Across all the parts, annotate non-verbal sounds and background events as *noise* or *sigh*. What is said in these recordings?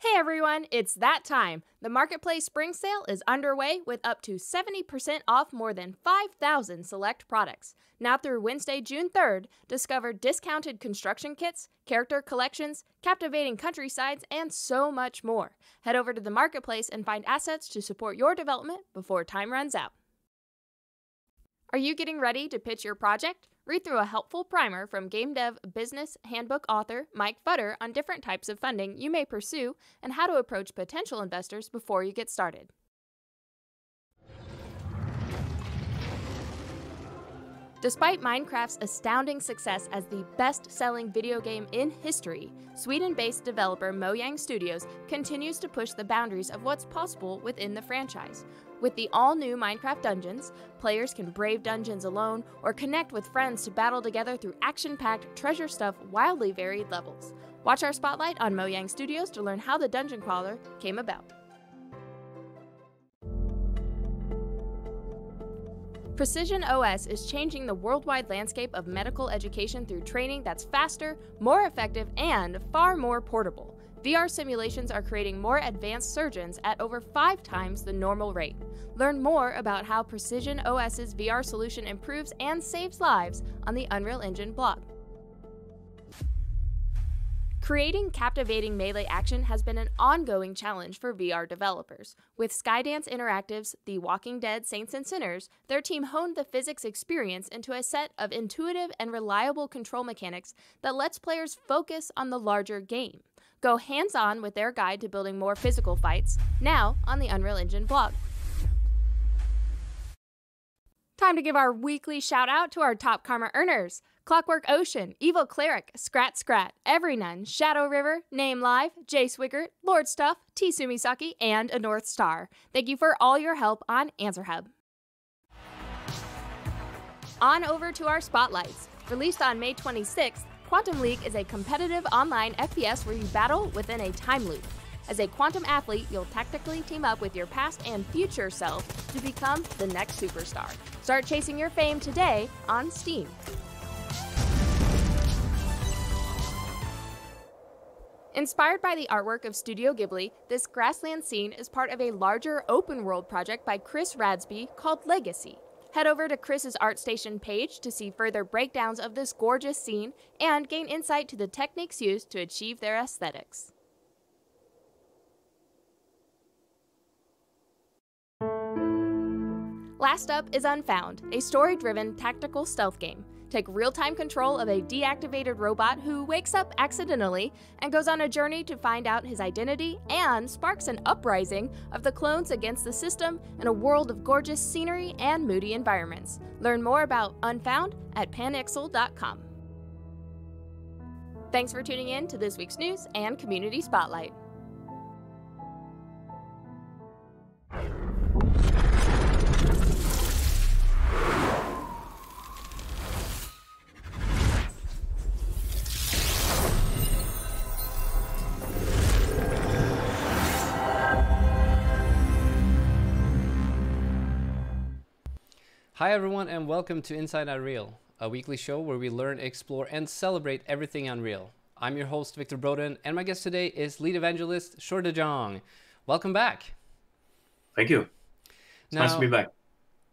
Hey everyone, it's that time. The Marketplace Spring Sale is underway with up to 70% off more than 5,000 select products. Now through Wednesday, June 3rd, discover discounted construction kits, character collections, captivating countrysides, and so much more. Head over to the Marketplace and find assets to support your development before time runs out. Are you getting ready to pitch your project? Read through a helpful primer from Game Dev Business Handbook author Mike Futter on different types of funding you may pursue and how to approach potential investors before you get started. Despite Minecraft's astounding success as the best selling video game in history, Sweden based developer Mojang Studios continues to push the boundaries of what's possible within the franchise. With the all new Minecraft Dungeons, players can brave dungeons alone or connect with friends to battle together through action packed, treasure stuff, wildly varied levels. Watch our spotlight on Mojang Studios to learn how the Dungeon Crawler came about. Precision OS is changing the worldwide landscape of medical education through training that's faster, more effective, and far more portable. VR simulations are creating more advanced surgeons at over five times the normal rate. Learn more about how Precision OS's VR solution improves and saves lives on the Unreal Engine blog. Creating captivating melee action has been an ongoing challenge for VR developers. With Skydance Interactive's The Walking Dead Saints and Sinners, their team honed the physics experience into a set of intuitive and reliable control mechanics that lets players focus on the larger game. Go hands on with their guide to building more physical fights, now on the Unreal Engine blog. Time to give our weekly shout out to our top karma earners. Clockwork Ocean, Evil Cleric, Scrat Scrat, Every Nun, Shadow River, Name Live, Jay Swigert, Lord Stuff, T. Sumisaki, and a North Star. Thank you for all your help on Answer Hub. On over to our spotlights. Released on May 26th, Quantum League is a competitive online FPS where you battle within a time loop. As a quantum athlete, you'll tactically team up with your past and future self to become the next superstar. Start chasing your fame today on Steam. Inspired by the artwork of Studio Ghibli, this grassland scene is part of a larger open world project by Chris Radsby called Legacy. Head over to Chris's ArtStation page to see further breakdowns of this gorgeous scene and gain insight to the techniques used to achieve their aesthetics. Last up is Unfound, a story driven tactical stealth game. Take real time control of a deactivated robot who wakes up accidentally and goes on a journey to find out his identity and sparks an uprising of the clones against the system in a world of gorgeous scenery and moody environments. Learn more about Unfound at panixel.com. Thanks for tuning in to this week's news and community spotlight. Hi, everyone, and welcome to Inside Unreal, a weekly show where we learn, explore, and celebrate everything Unreal. I'm your host, Victor Brodin, and my guest today is lead evangelist Sjoerd Jong. Welcome back. Thank you. It's now, nice to be back.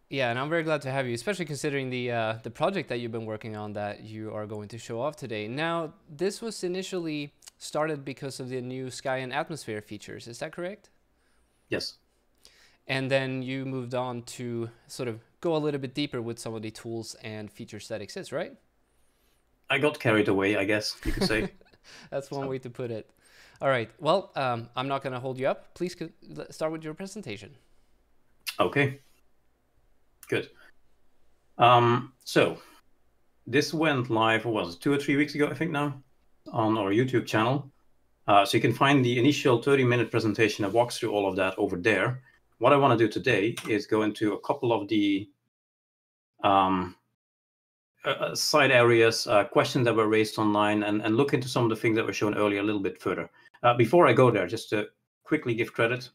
Yeah, and I'm very glad to have you, especially considering the uh, the project that you've been working on that you are going to show off today. Now, this was initially started because of the new sky and atmosphere features. Is that correct? Yes. And then you moved on to sort of go a little bit deeper with some of the tools and features that exist, right? I got carried away, I guess you could say. *laughs* That's one so. way to put it. All right. Well, um, I'm not going to hold you up. Please start with your presentation. Okay. Good. Um, so this went live, was two or three weeks ago, I think now, on our YouTube channel. Uh, so you can find the initial 30 minute presentation that walks through all of that over there. What I want to do today is go into a couple of the um, uh, uh, side areas, uh, questions that were raised online, and, and look into some of the things that were shown earlier a little bit further. Uh, before I go there, just to quickly give credit,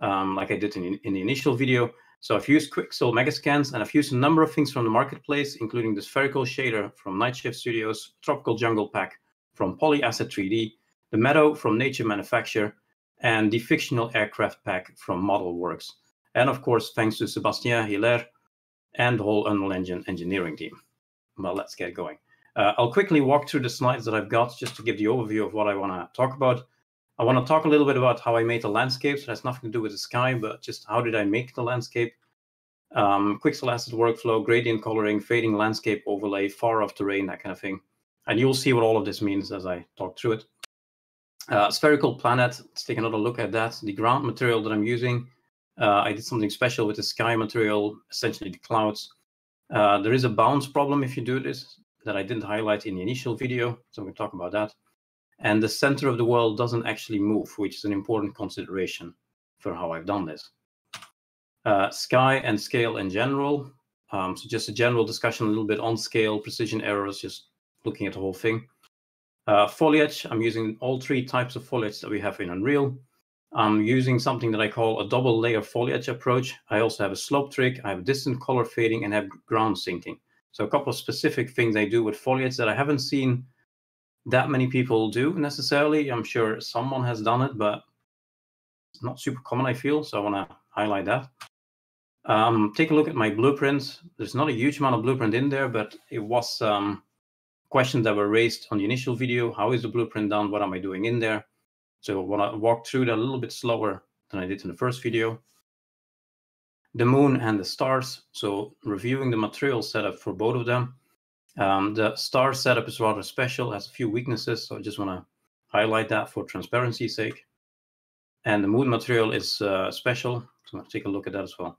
um, like I did in, in the initial video. So I've used Quixel Megascans, and I've used a number of things from the marketplace, including the spherical shader from Nightshift Studios, Tropical Jungle Pack from Polyasset 3D, the Meadow from Nature Manufacture, and the fictional aircraft pack from ModelWorks. And of course, thanks to Sebastien Hillaire and the whole Unreal Engine engineering team. Well, let's get going. Uh, I'll quickly walk through the slides that I've got just to give the overview of what I want to talk about. I want to talk a little bit about how I made the landscapes. It has nothing to do with the sky, but just how did I make the landscape? Um, Quixel asset workflow, gradient coloring, fading landscape overlay, far off terrain, that kind of thing. And you'll see what all of this means as I talk through it. Uh, spherical planet, let's take another look at that. The ground material that I'm using, uh, I did something special with the sky material, essentially the clouds. Uh, there is a bounce problem if you do this that I didn't highlight in the initial video, so I'm going to talk about that. And the center of the world doesn't actually move, which is an important consideration for how I've done this. Uh, sky and scale in general. Um, so just a general discussion a little bit on scale, precision errors, just looking at the whole thing. Uh, foliage, I'm using all three types of foliage that we have in Unreal. I'm using something that I call a double layer foliage approach. I also have a slope trick, I have distant color fading, and have ground sinking. So a couple of specific things I do with foliage that I haven't seen that many people do necessarily. I'm sure someone has done it, but it's not super common, I feel. So I want to highlight that. Um, take a look at my blueprint. There's not a huge amount of blueprint in there, but it was um, questions that were raised on the initial video. How is the blueprint done? What am I doing in there? So I want to walk through that a little bit slower than I did in the first video. The moon and the stars. So reviewing the material setup for both of them. Um, the star setup is rather special, has a few weaknesses. So I just want to highlight that for transparency's sake. And the moon material is uh, special. So I'm going to take a look at that as well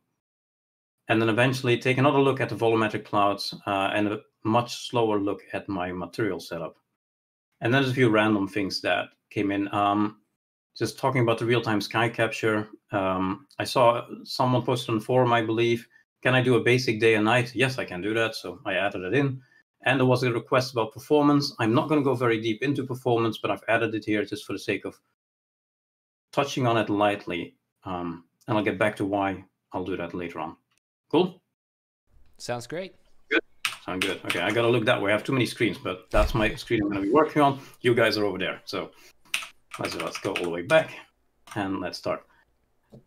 and then eventually take another look at the volumetric clouds uh, and a much slower look at my material setup. And then there's a few random things that came in. Um, just talking about the real-time sky capture, um, I saw someone posted on the forum, I believe, can I do a basic day and night? Yes, I can do that. So I added it in. And there was a request about performance. I'm not going to go very deep into performance, but I've added it here just for the sake of touching on it lightly. Um, and I'll get back to why I'll do that later on. Cool. Sounds great. Good. Sound good. Okay, I gotta look that way. I have too many screens, but that's my screen I'm gonna be working on. You guys are over there. So let's, go all the way back and let's start.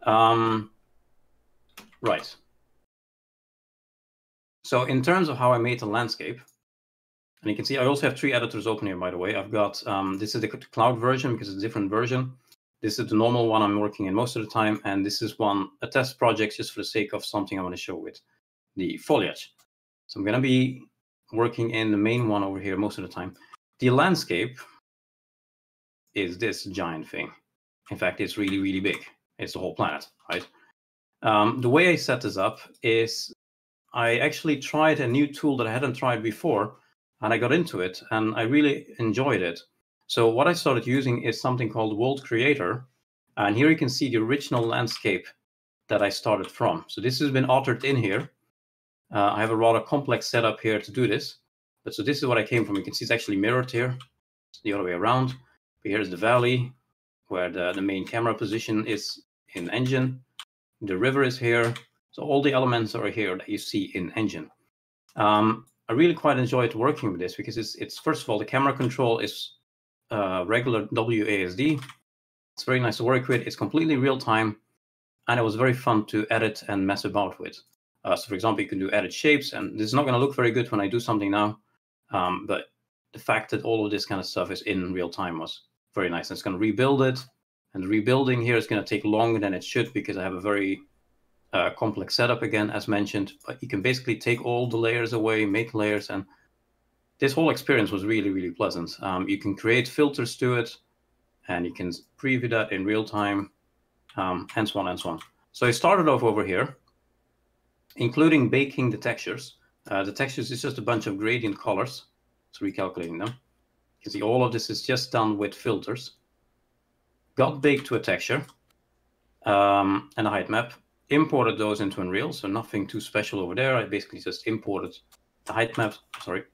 Um, right. So in terms of how I made the landscape, and you can see I also have three editors open here, by the way. I've got, um, this is the cloud version because it's a different version. This is the normal one I'm working in most of the time, and this is one a test project just for the sake of something I want to show with the foliage. So I'm going to be working in the main one over here most of the time. The landscape is this giant thing. In fact, it's really, really big. It's the whole planet, right? Um, the way I set this up is I actually tried a new tool that I hadn't tried before, and I got into it, and I really enjoyed it. So what I started using is something called World Creator. And here you can see the original landscape that I started from. So this has been authored in here. Uh, I have a rather complex setup here to do this. But so this is what I came from. You can see it's actually mirrored here. It's the other way around. Here's the valley where the, the main camera position is in engine. The river is here. So all the elements are here that you see in engine. Um, I really quite enjoyed working with this because it's, it's first of all, the camera control is uh, regular WASD. It's very nice to work with. It's completely real time, and it was very fun to edit and mess about with. Uh, so, for example, you can do edit shapes, and this is not going to look very good when I do something now. Um, but the fact that all of this kind of stuff is in real time was very nice. And it's going to rebuild it, and rebuilding here is going to take longer than it should because I have a very uh, complex setup again, as mentioned. But you can basically take all the layers away, make layers, and this whole experience was really, really pleasant. Um, you can create filters to it, and you can preview that in real time, um, and so on and so on. So I started off over here, including baking the textures. Uh, the textures is just a bunch of gradient colors. So recalculating them. You see all of this is just done with filters. Got baked to a texture um, and a height map. Imported those into Unreal, so nothing too special over there. I basically just imported the height maps. sorry,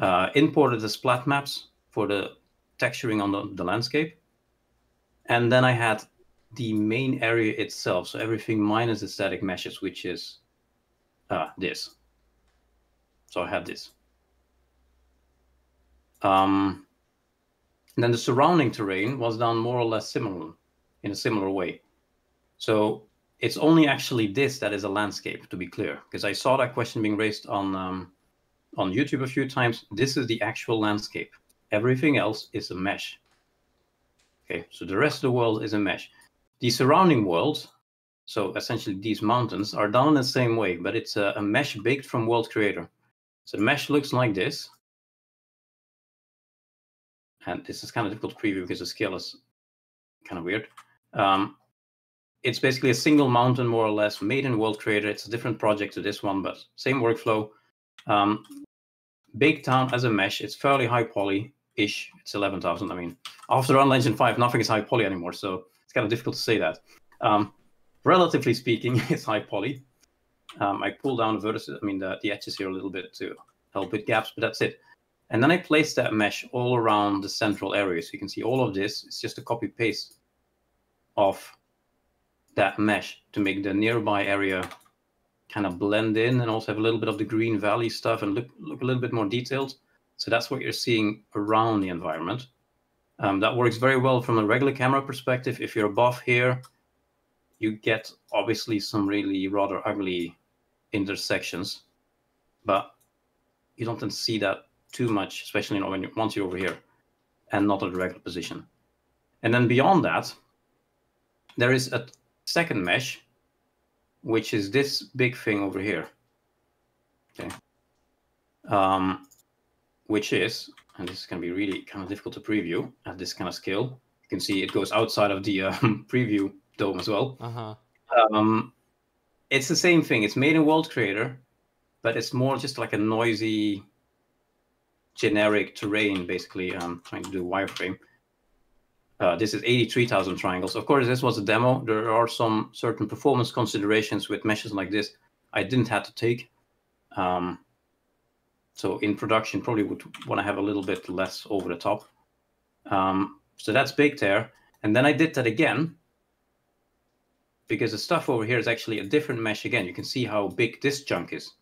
uh, imported the splat maps for the texturing on the, the landscape. And then I had the main area itself, so everything minus the static meshes, which is uh, this. So I had this. Um, and then the surrounding terrain was done more or less similar, in a similar way. So it's only actually this that is a landscape, to be clear, because I saw that question being raised on um, on YouTube a few times. This is the actual landscape. Everything else is a mesh. Okay, so the rest of the world is a mesh. The surrounding world, so essentially these mountains, are done in the same way, but it's a, a mesh baked from World Creator. So the mesh looks like this. And this is kind of difficult to preview because the scale is kind of weird. Um, it's basically a single mountain, more or less, made in World Creator. It's a different project to this one, but same workflow. Um, baked down as a mesh. It's fairly high poly ish. It's 11,000. I mean, after Unreal Engine 5, nothing is high poly anymore, so it's kind of difficult to say that. Um, relatively speaking, *laughs* it's high poly. Um, I pull down the vertices, I mean, the, the edges here a little bit to help with gaps, but that's it. And then I place that mesh all around the central area. So you can see all of this. It's just a copy paste of that mesh to make the nearby area kind of blend in and also have a little bit of the green valley stuff and look, look a little bit more detailed. So that's what you're seeing around the environment. Um, that works very well from a regular camera perspective. If you're above here, you get obviously some really rather ugly intersections, but you don't see that too much, especially you know, when you, once you're over here and not at a regular position. And then beyond that, there is a second mesh, which is this big thing over here. Okay. Um, which is, and this is going to be really kind of difficult to preview at this kind of scale. You can see it goes outside of the um, *laughs* preview dome as well. Uh-huh. Um, it's the same thing. It's made in World Creator, but it's more just like a noisy, generic terrain, basically. I'm um, trying to do wireframe. Uh, this is 83,000 triangles. Of course, this was a demo. There are some certain performance considerations with meshes like this I didn't have to take. Um, so in production, probably would want to have a little bit less over the top. Um, so that's baked there. And then I did that again because the stuff over here is actually a different mesh again. You can see how big this chunk is.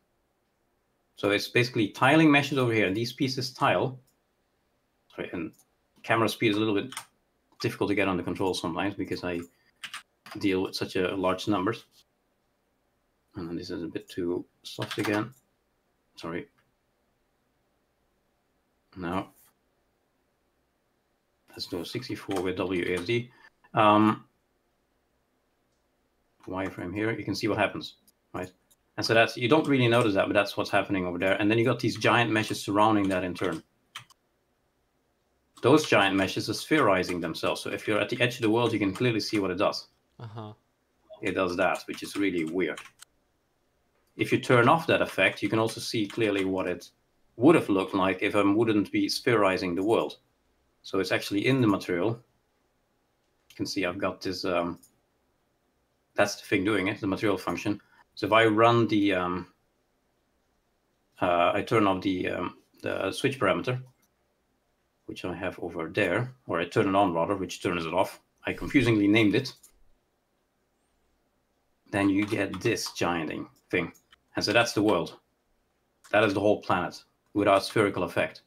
So it's basically tiling meshes over here, and these pieces tile. Sorry, and camera speed is a little bit difficult to get under control sometimes because I deal with such a large numbers. And then this is a bit too soft again. Sorry. Now, let's do a 64 with WASD. Um, wireframe here, you can see what happens, right? And so that's, you don't really notice that, but that's what's happening over there. And then you got these giant meshes surrounding that in turn those giant meshes are spherizing themselves. So if you're at the edge of the world, you can clearly see what it does. Uh-huh. It does that, which is really weird. If you turn off that effect, you can also see clearly what it would have looked like if I wouldn't be spherizing the world. So it's actually in the material. You can see I've got this, um, that's the thing doing it, the material function. So if I run the, um, uh, I turn off the, um, the switch parameter, which I have over there, or I turn it on rather, which turns it off. I confusingly named it. Then you get this gianting thing. And so that's the world. That is the whole planet without spherical effect.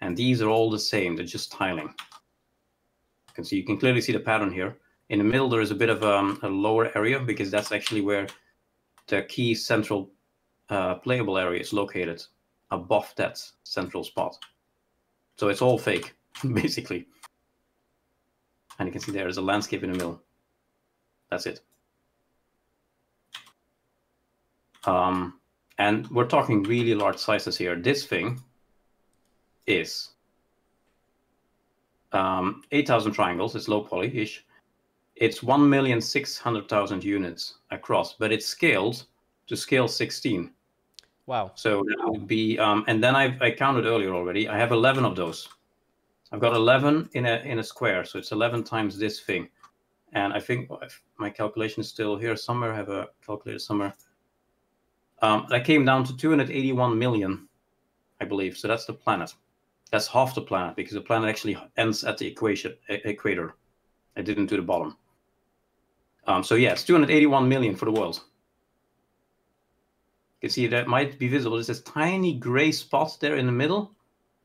And these are all the same, they're just tiling. You can see, you can clearly see the pattern here. In the middle, there is a bit of um, a lower area because that's actually where the key central uh, playable area is located above that central spot. So it's all fake, *laughs* basically. And you can see there is a landscape in the middle. That's it. Um, and we're talking really large sizes here. This thing is um, 8,000 triangles. It's low poly-ish. It's 1,600,000 units across, but it's scaled to scale 16. Wow. So that would be, um, and then I've, I counted earlier already. I have 11 of those. I've got 11 in a in a square, so it's 11 times this thing. And I think my calculation is still here somewhere. I have a calculator somewhere. Um, that came down to 281 million, I believe. So that's the planet. That's half the planet because the planet actually ends at the equation equator. I didn't do the bottom. Um, so yeah, it's 281 million for the world You can see that might be visible. There's this tiny gray spot there in the middle.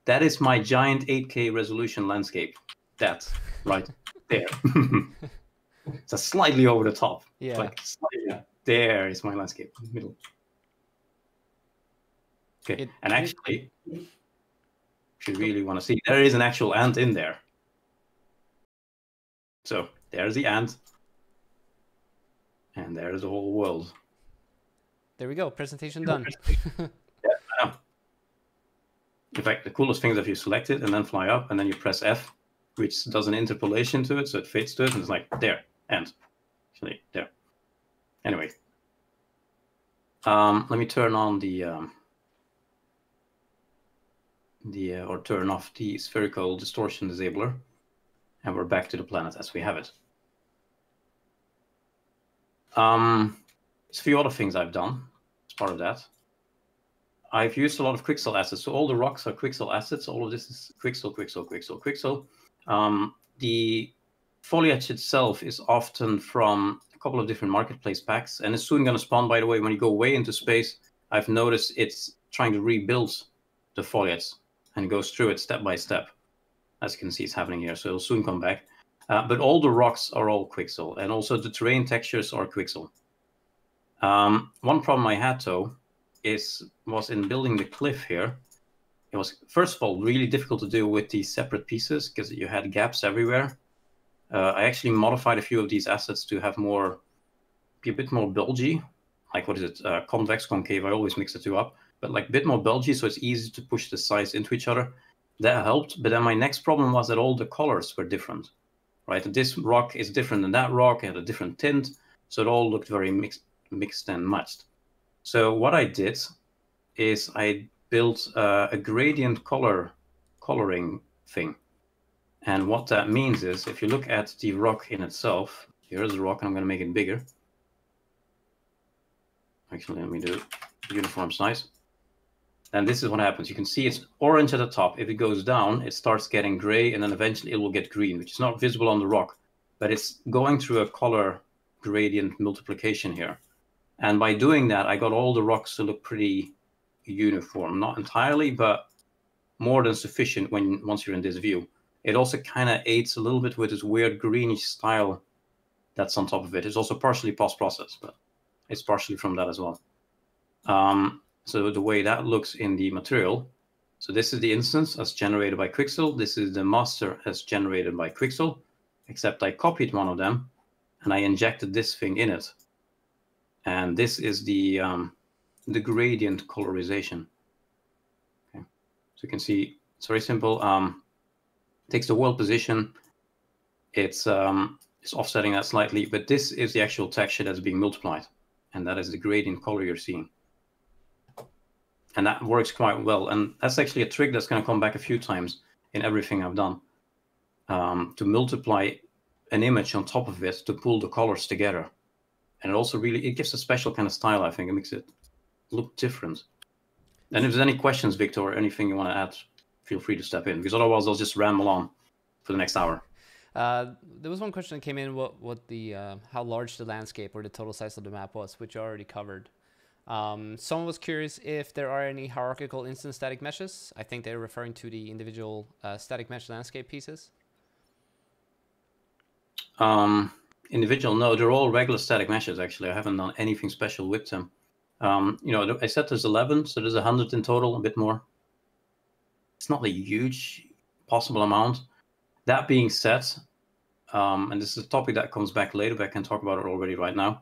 That is my giant 8K resolution landscape. That right there. *laughs* so slightly over the top. Yeah. Like slightly. There is my landscape in the middle. Okay, It- and it- actually, if you really want to see, there is an actual ant in there. So there's the ant, and there's the whole world. There we go. Presentation done. *laughs* In fact, the coolest thing is if you select it and then fly up, and then you press F, which does an interpolation to it, so it fits to it, and it's like there, and actually there. Anyway, um, let me turn on the um, the uh, or turn off the spherical distortion disabler, and we're back to the planet as we have it. Um, there's a few other things I've done as part of that. I've used a lot of Quixel assets. So all the rocks are Quixel assets. All of this is Quixel, Quixel, Quixel, Quixel. Um, the foliage itself is often from a couple of different marketplace packs, and it's soon going to spawn. By the way, when you go way into space, I've noticed it's trying to rebuild the foliage and goes through it step by step. As you can see, it's happening here. So it'll soon come back. Uh, but all the rocks are all Quixel, and also the terrain textures are Quixel. Um, one problem I had though is was in building the cliff here. It was first of all really difficult to deal with these separate pieces because you had gaps everywhere. Uh, I actually modified a few of these assets to have more, be a bit more bulgy. Like what is it? Uh, convex, concave. I always mix the two up, but like a bit more bulgy, so it's easy to push the sides into each other. That helped. But then my next problem was that all the colors were different. Right, this rock is different than that rock. It had a different tint, so it all looked very mixed, mixed and matched. So what I did is I built uh, a gradient color coloring thing. And what that means is if you look at the rock in itself, here's the rock and I'm going to make it bigger. Actually, let me do uniform size. And this is what happens. You can see it's orange at the top. If it goes down, it starts getting gray and then eventually it will get green, which is not visible on the rock, but it's going through a color gradient multiplication here. And by doing that, I got all the rocks to look pretty uniform. Not entirely, but more than sufficient when once you're in this view. It also kind of aids a little bit with this weird greenish style that's on top of it. It's also partially post-processed, but it's partially from that as well. Um, so the way that looks in the material. So this is the instance as generated by Quixel. This is the master as generated by Quixel, except I copied one of them and I injected this thing in it and this is the um, the gradient colorization. Okay. So you can see it's very simple. Um, takes the world position. It's um, it's offsetting that slightly, but this is the actual texture that's being multiplied, and that is the gradient color you're seeing. And that works quite well. And that's actually a trick that's going to come back a few times in everything I've done. Um, to multiply an image on top of it to pull the colors together and it also really it gives a special kind of style i think it makes it look different and if there's any questions victor or anything you want to add feel free to step in because otherwise i'll just ramble on for the next hour Uh, there was one question that came in: what what the uh, how large the landscape or the total size of the map was, which you already covered. Um, someone was curious if there are any hierarchical instance static meshes. I think they're referring to the individual uh, static mesh landscape pieces. um individual no they're all regular static meshes actually. I haven't done anything special with them. Um you know i said there's 11 so there's 100 in total a bit more. It's not a huge possible amount. That being said um and this is a topic that comes back later but i can talk about it already right now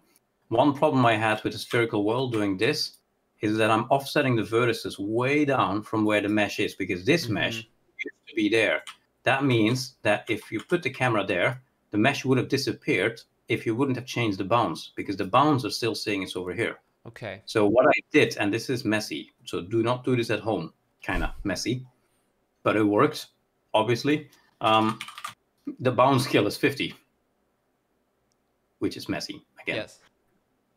one problem i had with the spherical world doing this is that i'm offsetting the vertices way down from where the mesh is because this Mhm. mesh used to be there that means that if you put the camera there the mesh would have disappeared if you wouldn't have changed the bounds because the bounds are still saying it's over here. Okay. So what I did, and this is messy, so do not do this at home, kind of messy, but it works, obviously. Um, the bound scale is 50, which is messy again. Yes.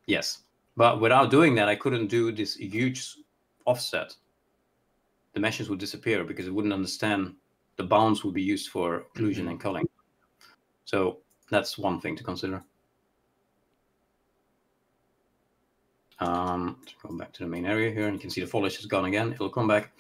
Yes. But without doing that, I couldn't do this huge offset. The meshes would disappear because it wouldn't understand the bounds would be used for occlusion Mhm. and culling. So that's one thing to consider. Um, let's go back to the main area here, and you can see the foliage is gone again. It'll come back.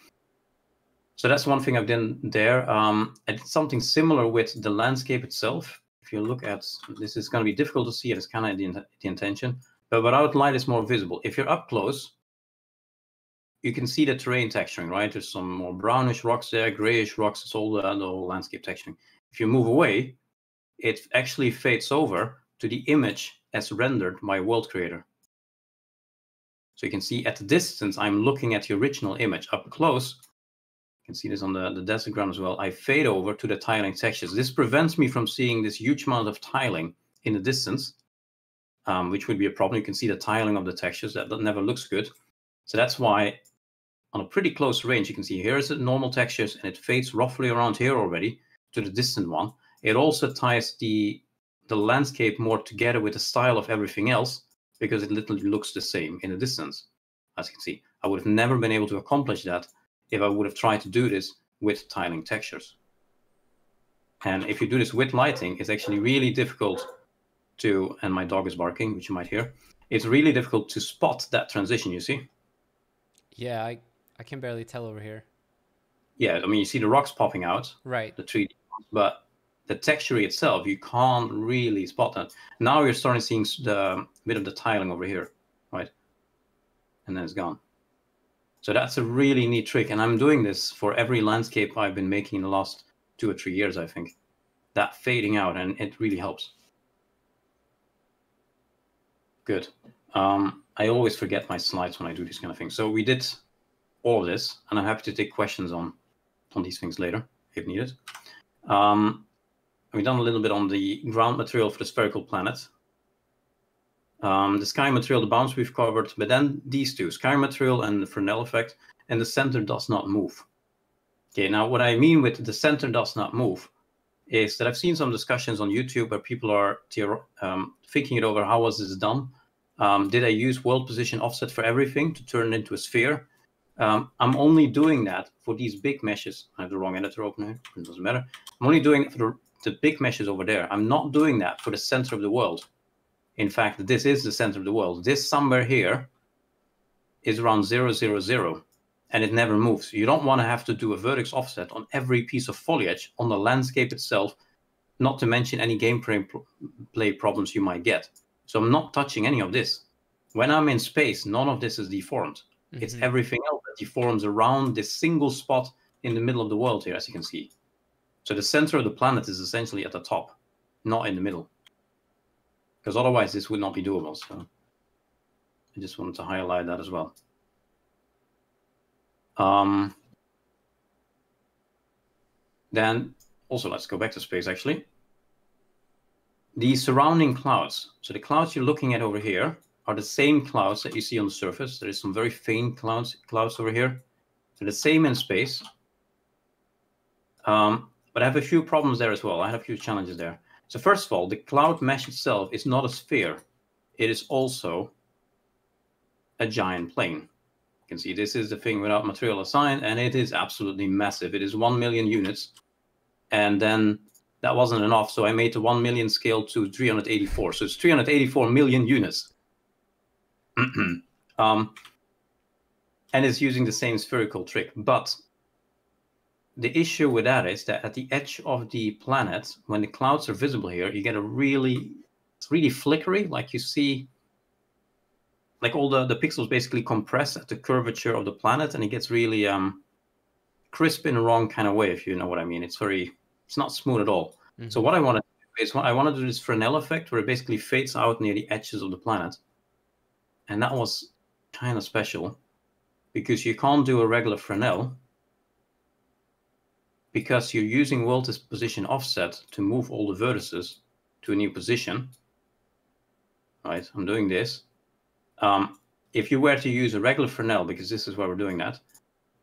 So that's one thing I've done there. Um, I did something similar with the landscape itself. if you look at this, is going to be difficult to see. It's kind of the, the intention, but without light, it's more visible. If you're up close, you can see the terrain texturing, right? There's some more brownish rocks there, grayish rocks. It's all the, the whole landscape texturing. If you move away, it actually fades over to the image as rendered by World Creator. So you can see at the distance, I'm looking at the original image. Up close, you can see this on the, the desert ground as well. I fade over to the tiling textures. This prevents me from seeing this huge amount of tiling in the distance, um, which would be a problem. You can see the tiling of the textures. That, that never looks good. So that's why on a pretty close range, you can see here's the normal textures and it fades roughly around here already to the distant one. It also ties the the landscape more together with the style of everything else because it literally looks the same in the distance. As you can see, I would have never been able to accomplish that if I would have tried to do this with tiling textures. And if you do this with lighting, it's actually really difficult to, and my dog is barking, which you might hear, it's really difficult to spot that transition, you see? Yeah, I, I can barely tell over here. Yeah, I mean, you see the rocks popping out, right? The 3D, but the texture itself, you can't really spot that. Now you're starting seeing the bit of the tiling over here, right? And then it's gone. So that's a really neat trick. And I'm doing this for every landscape I've been making in the last two or three years, I think. That fading out, and it really helps. Good. Um, I always forget my slides when I do these kind of things. So we did all this, and I'm happy to take questions on on these things later if needed. Um, we've done a little bit on the ground material for the spherical planet. Um, the sky material, the bounds we've covered, but then these two, sky material and the Fresnel effect, and the center does not move. Okay, now what I mean with the center does not move is that I've seen some discussions on YouTube where people are um, thinking it over. How was this done? Um, did I use world position offset for everything to turn it into a sphere? Um, I'm only doing that for these big meshes. I have the wrong editor open here. It doesn't matter. I'm only doing it for the, the big meshes over there. I'm not doing that for the center of the world. In fact, this is the center of the world. This somewhere here is around zero, zero, zero, and it never moves. You don't want to have to do a vertex offset on every piece of foliage on the landscape itself, not to mention any gameplay problems you might get. So I'm not touching any of this. When I'm in space, none of this is deformed. Mm-hmm. It's everything else that deforms around this single spot in the middle of the world here, as you can see. So the center of the planet is essentially at the top, not in the middle. Because otherwise this would not be doable. So I just wanted to highlight that as well. Um, then also let's go back to space actually. The surrounding clouds. So the clouds you're looking at over here are the same clouds that you see on the surface. There is some very faint clouds clouds over here. They're the same in space. Um, but I have a few problems there as well. I have a few challenges there. So first of all, the cloud mesh itself is not a sphere. It is also a giant plane. Can see this is the thing without material assigned, and it is absolutely massive. It is 1 million units. And then that wasn't enough, so I made the 1 million scale to 384. So it's 384 million units. *clears throat* um, and it's using the same spherical trick. But the issue with that is that at the edge of the planet, when the clouds are visible here, you get a really, it's really flickery. Like you see, like all the, the pixels basically compress at the curvature of the planet, and it gets really um, crisp in a wrong kind of way, if you know what I mean. It's very, it's not smooth at all. Mm-hmm. So what I want to do is I want to do this Fresnel effect where it basically fades out near the edges of the planet and that was kind of special because you can't do a regular Fresnel because you're using world position offset to move all the vertices to a new position. Right, I'm doing this. Um, if you were to use a regular Fresnel, because this is why we're doing that,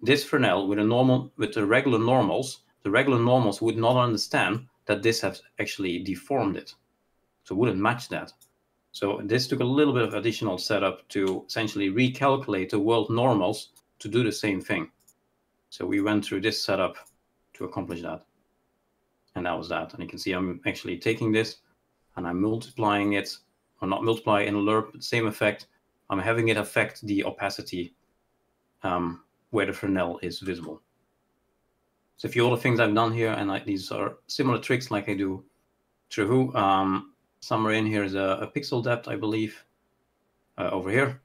this Fresnel with a normal with the regular normals, the regular normals would not understand that this has actually deformed it. So wouldn't match that. So this took a little bit of additional setup to essentially recalculate the world normals to do the same thing. So we went through this setup to accomplish that. And that was that. And you can see I'm actually taking this and I'm multiplying it, or not multiply in lerp, but same effect. I'm having it affect the opacity um, where the Fresnel is visible. So a few other things I've done here, and I, these are similar tricks like I do True. Um, somewhere in here is a, a pixel depth, I believe, uh, over here.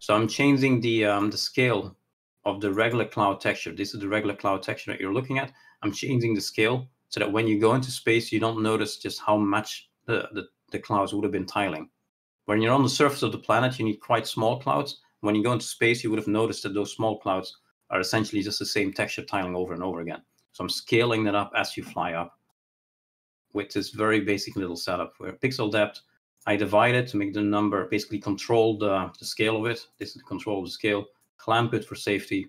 So I'm changing the um, the scale of the regular cloud texture. This is the regular cloud texture that you're looking at. I'm changing the scale so that when you go into space, you don't notice just how much the, the, the clouds would have been tiling. When you're on the surface of the planet, you need quite small clouds. When you go into space, you would have noticed that those small clouds are essentially just the same texture tiling over and over again. So I'm scaling that up as you fly up with this very basic little setup where pixel depth, I divide it to make the number basically control the, the scale of it. This is the control of the scale, clamp it for safety,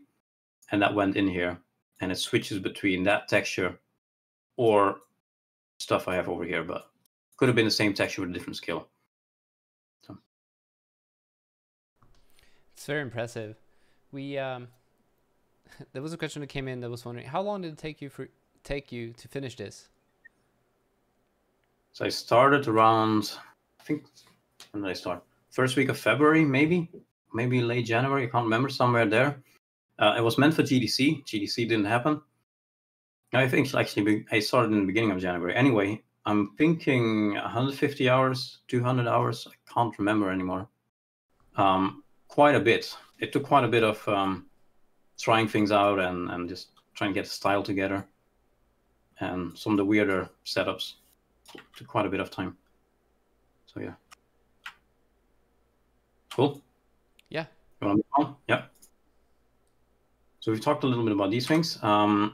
and that went in here. And it switches between that texture or stuff I have over here, but could have been the same texture with a different scale. Very impressive. We um, *laughs* there was a question that came in that was wondering how long did it take you for take you to finish this? So I started around, I think, when did I start? First week of February, maybe, maybe late January. I can't remember, somewhere there. Uh, it was meant for GDC. GDC didn't happen. I think actually I started in the beginning of January. Anyway, I'm thinking 150 hours, 200 hours. I can't remember anymore. Um, quite a bit. It took quite a bit of um, trying things out and, and just trying to get the style together and some of the weirder setups took quite a bit of time. So yeah. Cool. Yeah. You want to move on? Yeah. So we've talked a little bit about these things, um,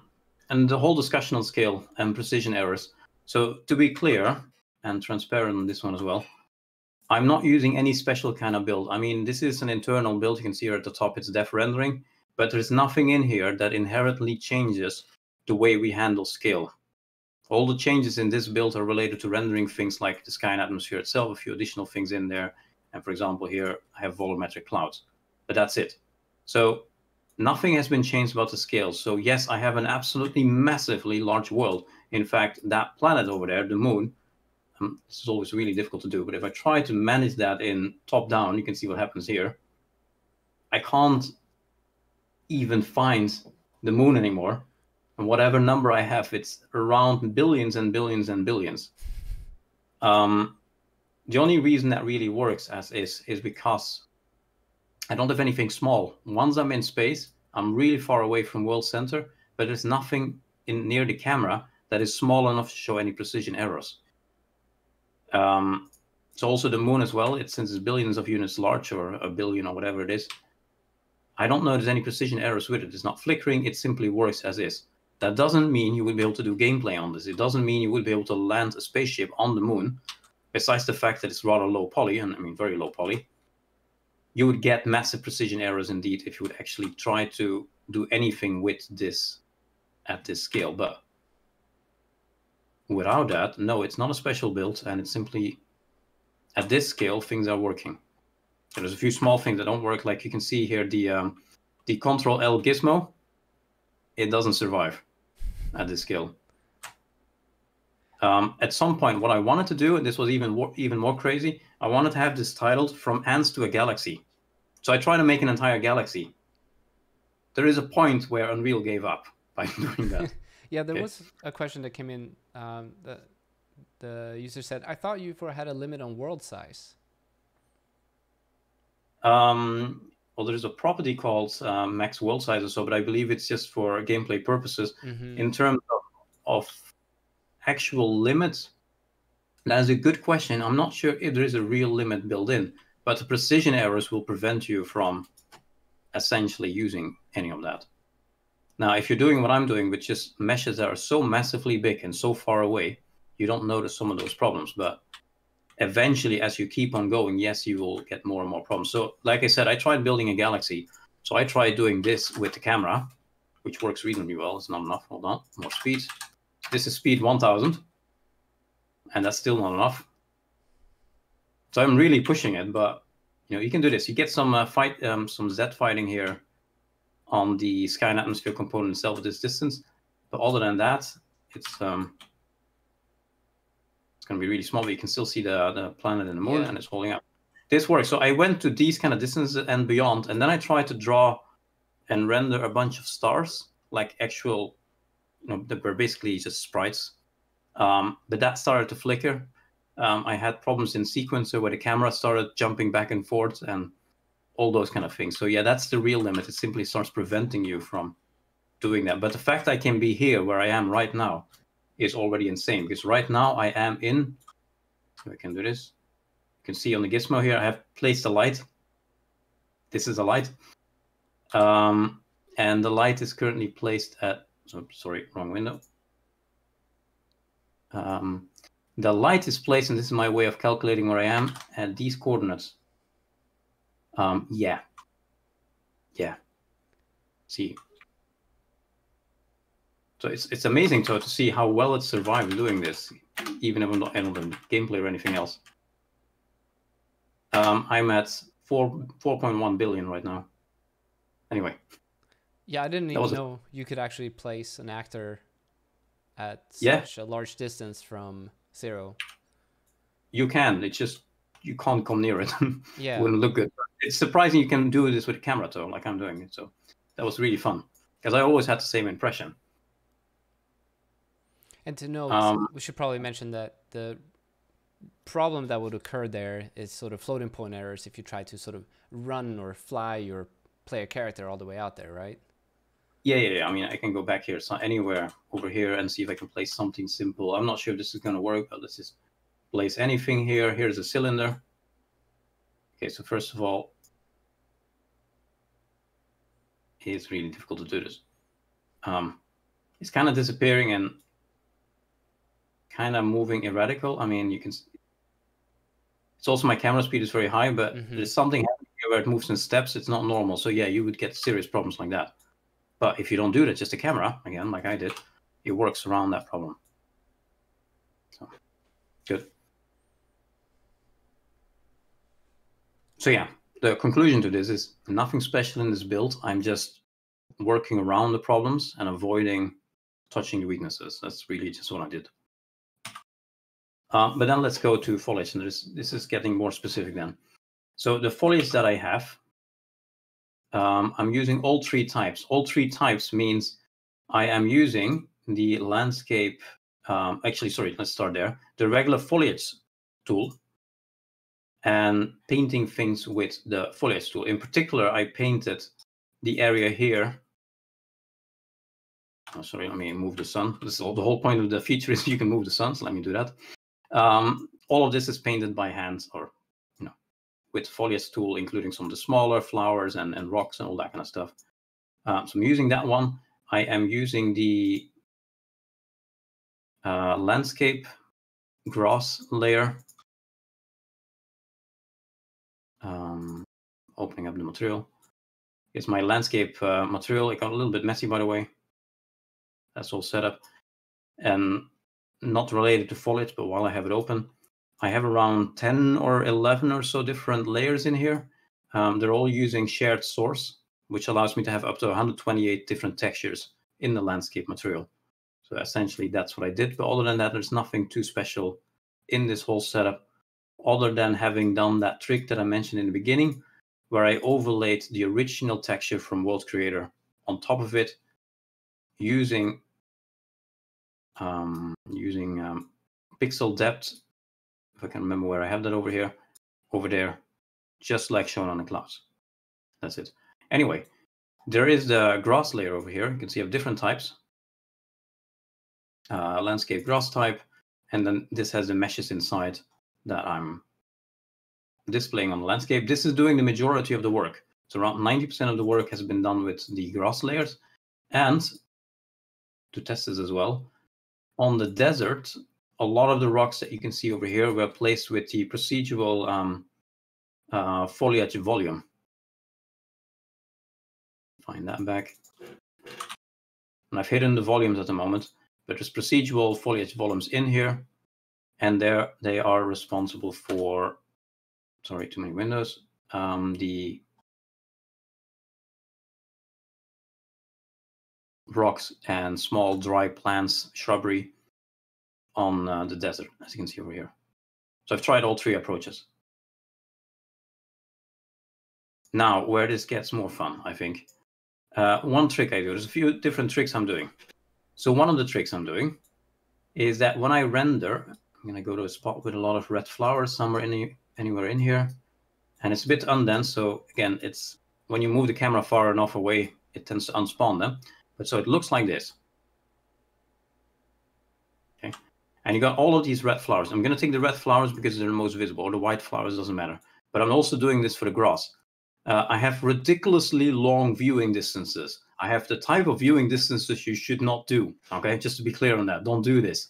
and the whole discussion on scale and precision errors. So to be clear and transparent on this one as well, I'm not using any special kind of build. I mean, this is an internal build. You can see here at the top, it's dev rendering, but there's nothing in here that inherently changes the way we handle scale. All the changes in this build are related to rendering things like the sky and atmosphere itself, a few additional things in there. And for example, here I have volumetric clouds, but that's it. So nothing has been changed about the scale. So yes, I have an absolutely massively large world. In fact, that planet over there, the moon, um, this is always really difficult to do. But if I try to manage that in top down, you can see what happens here. I can't even find the moon anymore and whatever number I have, it's around billions and billions and billions. Um, the only reason that really works as is is because I don't have anything small. Once I'm in space, I'm really far away from world center, but there's nothing in near the camera that is small enough to show any precision errors. Um, so also the moon as well. It since it's billions of units large or a billion or whatever it is. I don't know there's any precision errors with it. It's not flickering. It simply works as is. That doesn't mean you will be able to do gameplay on this. It doesn't mean you will be able to land a spaceship on the moon, besides the fact that it's rather low poly, and I mean very low poly. You would get massive precision errors indeed if you would actually try to do anything with this at this scale. But without that, no, it's not a special build, and it's simply at this scale things are working. So there's a few small things that don't work, like you can see here the um, the Control L gizmo. It doesn't survive at this scale. Um, at some point, what I wanted to do, and this was even even more crazy, I wanted to have this titled "From Ants to a Galaxy." So I tried to make an entire galaxy. There is a point where Unreal gave up by *laughs* doing that. *laughs* yeah, there okay. was a question that came in. Um, the the user said, "I thought you had a limit on world size." Um, well, there's a property called uh, max world size or so, but I believe it's just for gameplay purposes. Mm-hmm. In terms of, of actual limits, that is a good question. I'm not sure if there is a real limit built in, but the precision errors will prevent you from essentially using any of that. Now, if you're doing what I'm doing, which is meshes that are so massively big and so far away, you don't notice some of those problems. But eventually, as you keep on going, yes, you will get more and more problems. So, like I said, I tried building a galaxy. So I tried doing this with the camera, which works reasonably well. It's not enough. Hold on, more speed. This is speed 1000, and that's still not enough. So I'm really pushing it, but you know you can do this. You get some uh, fight, um, some Z fighting here on the sky and atmosphere component itself at this distance. But other than that, it's um, it's going to be really small, but you can still see the, the planet and the moon, yeah. and it's holding up. This works. So I went to these kind of distances and beyond, and then I tried to draw and render a bunch of stars, like actual, you know, that were basically just sprites. Um, but that started to flicker. Um, I had problems in sequencer where the camera started jumping back and forth and all those kind of things. So yeah, that's the real limit. It simply starts preventing you from doing that. But the fact I can be here where I am right now is already insane because right now I am in. I can do this. You can see on the gizmo here I have placed a light. This is a light, um, and the light is currently placed at. So, sorry, wrong window. Um, the light is placed, and this is my way of calculating where I am at these coordinates. Um, yeah. Yeah. See. So it's it's amazing to, to see how well it survived doing this, even if I'm not in the gameplay or anything else. Um, I'm at four four point one billion right now. Anyway. Yeah, I didn't even know a... you could actually place an actor at yeah. such a large distance from zero. You can. It's just you can't come near it. *laughs* yeah. Wouldn't look good. It's surprising you can do this with a camera though, like I'm doing it. So that was really fun. Because I always had the same impression. And to note, um, we should probably mention that the problem that would occur there is sort of floating point errors if you try to sort of run or fly your player character all the way out there, right? Yeah, yeah, yeah. I mean, I can go back here, so anywhere over here, and see if I can play something simple. I'm not sure if this is going to work, but let's just place anything here. Here's a cylinder. Okay, so first of all, it's really difficult to do this. Um, it's kind of disappearing and kind of moving erratical. I mean, you can. It's also my camera speed is very high, but mm-hmm. there's something happening where it moves in steps. It's not normal. So yeah, you would get serious problems like that. But if you don't do that, just a camera again, like I did, it works around that problem. So good. So yeah, the conclusion to this is nothing special in this build. I'm just working around the problems and avoiding touching the weaknesses. That's really just what I did. Uh, but then let's go to foliage, and this, is getting more specific then. So the foliage that I have, um, I'm using all three types. All three types means I am using the landscape, um, actually, sorry, let's start there. The regular foliage tool and painting things with the foliage tool. In particular, I painted the area here. Oh, sorry, let me move the sun. This is all, the whole point of the feature is *laughs* you can move the sun, so let me do that. Um, all of this is painted by hand or you know with foliage tool, including some of the smaller flowers and, and rocks and all that kind of stuff. Uh, so I'm using that one. I am using the uh, landscape grass layer. Opening up the material. It's my landscape uh, material. It got a little bit messy, by the way. That's all set up. And not related to foliage, but while I have it open, I have around 10 or 11 or so different layers in here. Um, they're all using shared source, which allows me to have up to 128 different textures in the landscape material. So essentially, that's what I did. But other than that, there's nothing too special in this whole setup, other than having done that trick that I mentioned in the beginning, where I overlaid the original texture from World Creator on top of it using um, using um, pixel depth. If I can remember where I have that over here, over there, just like shown on the clouds. That's it. Anyway, there is the grass layer over here. You can see have different types. Uh, landscape grass type, and then this has the meshes inside that I'm displaying on the landscape. This is doing the majority of the work. So around 90% of the work has been done with the grass layers. And to test this as well, on the desert, a lot of the rocks that you can see over here were placed with the procedural um, uh, foliage volume. Find that back. And I've hidden the volumes at the moment, but there's procedural foliage volumes in here, and there they are responsible for, sorry, too many windows, um, the rocks and small dry plants, shrubbery on uh, the desert, as you can see over here. So I've tried all three approaches. Now, where this gets more fun, I think. Uh, one trick I do, there's a few different tricks I'm doing. So one of the tricks I'm doing is that when I render, I'm going to go to a spot with a lot of red flowers somewhere any, anywhere in here. And it's a bit undense. So again, it's when you move the camera far enough away, it tends to unspawn them. But so it looks like this. Okay. And you got all of these red flowers. I'm going to take the red flowers because they're the most visible, or the white flowers, doesn't matter. But I'm also doing this for the grass. Uh, I have ridiculously long viewing distances. I have the type of viewing distances you should not do. Okay, just to be clear on that, don't do this.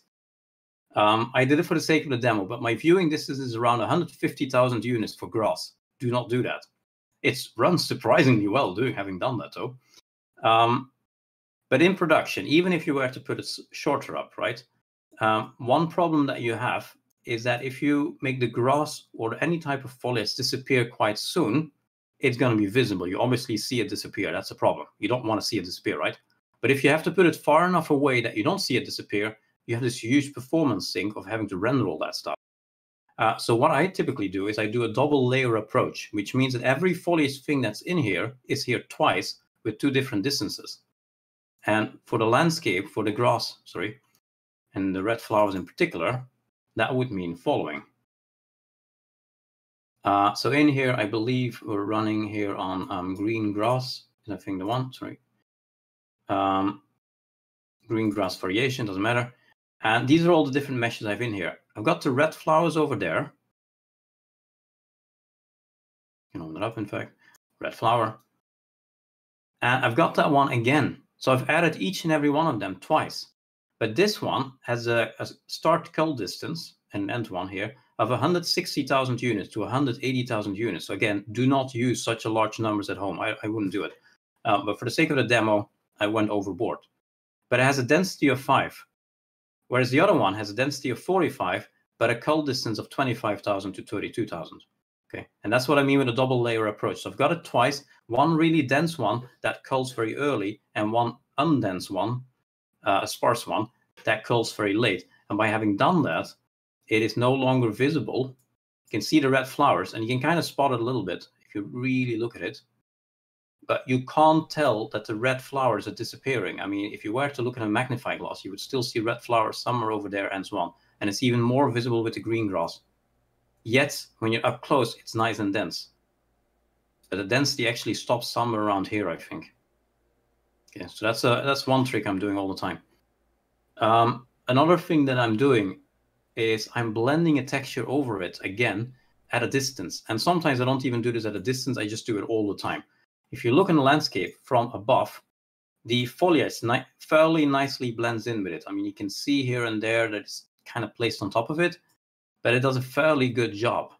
Um, I did it for the sake of the demo, but my viewing distance is around 150,000 units for grass. Do not do that. It runs surprisingly well doing having done that though. Um, but in production, even if you were to put it shorter up, right? Um, one problem that you have is that if you make the grass or any type of foliage disappear quite soon, it's going to be visible. You obviously see it disappear. That's a problem. You don't want to see it disappear, right? But if you have to put it far enough away that you don't see it disappear, you have this huge performance sink of having to render all that stuff. Uh, so what I typically do is I do a double layer approach, which means that every foliage thing that's in here is here twice with two different distances. And for the landscape, for the grass, sorry, and the red flowers in particular, that would mean following. Uh, so in here, I believe we're running here on um, green grass. Is I think the one, sorry. Um, green grass variation, doesn't matter. And these are all the different meshes I've in here. I've got the red flowers over there. You can open it up, in fact. Red flower. And I've got that one again. So I've added each and every one of them twice. But this one has a, a start cull distance, and end one here, of 160,000 units to 180,000 units. So again, do not use such a large numbers at home. I, I wouldn't do it. Um, but for the sake of the demo, I went overboard. But it has a density of 5, whereas the other one has a density of 45, but a cull distance of 25,000 to 32,000. Okay, and that's what I mean with a double layer approach. So I've got it twice, one really dense one that culls very early, and one undense one, uh, a sparse one, that culls very late. And by having done that, it is no longer visible. You can see the red flowers, and you can kind of spot it a little bit if you really look at it. But you can't tell that the red flowers are disappearing. I mean, if you were to look at a magnifying glass, you would still see red flowers somewhere over there and so on. And it's even more visible with the green grass. Yet, when you're up close, it's nice and dense. But the density actually stops somewhere around here, I think. Yeah, so that's a that's one trick I'm doing all the time. Um, another thing that I'm doing is I'm blending a texture over it again at a distance. And sometimes I don't even do this at a distance, I just do it all the time. If you look in the landscape from above, the foliage ni- fairly nicely blends in with it. I mean, you can see here and there that it's kind of placed on top of it, but it does a fairly good job.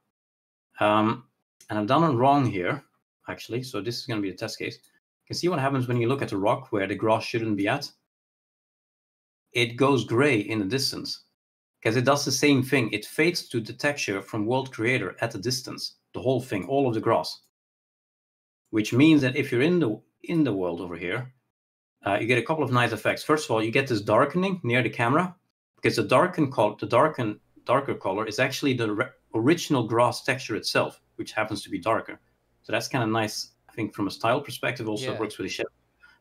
Um, and I've done it wrong here, actually. So this is going to be a test case. You can see what happens when you look at a rock where the grass shouldn't be at. It goes gray in the distance because it does the same thing. It fades to the texture from World Creator at a distance, the whole thing, all of the grass. Which means that if you're in the in the world over here, uh, you get a couple of nice effects. First of all, you get this darkening near the camera because the darken color, the darken darker color is actually the original grass texture itself, which happens to be darker. So that's kind of nice. I think from a style perspective, also yeah. works with the shadow.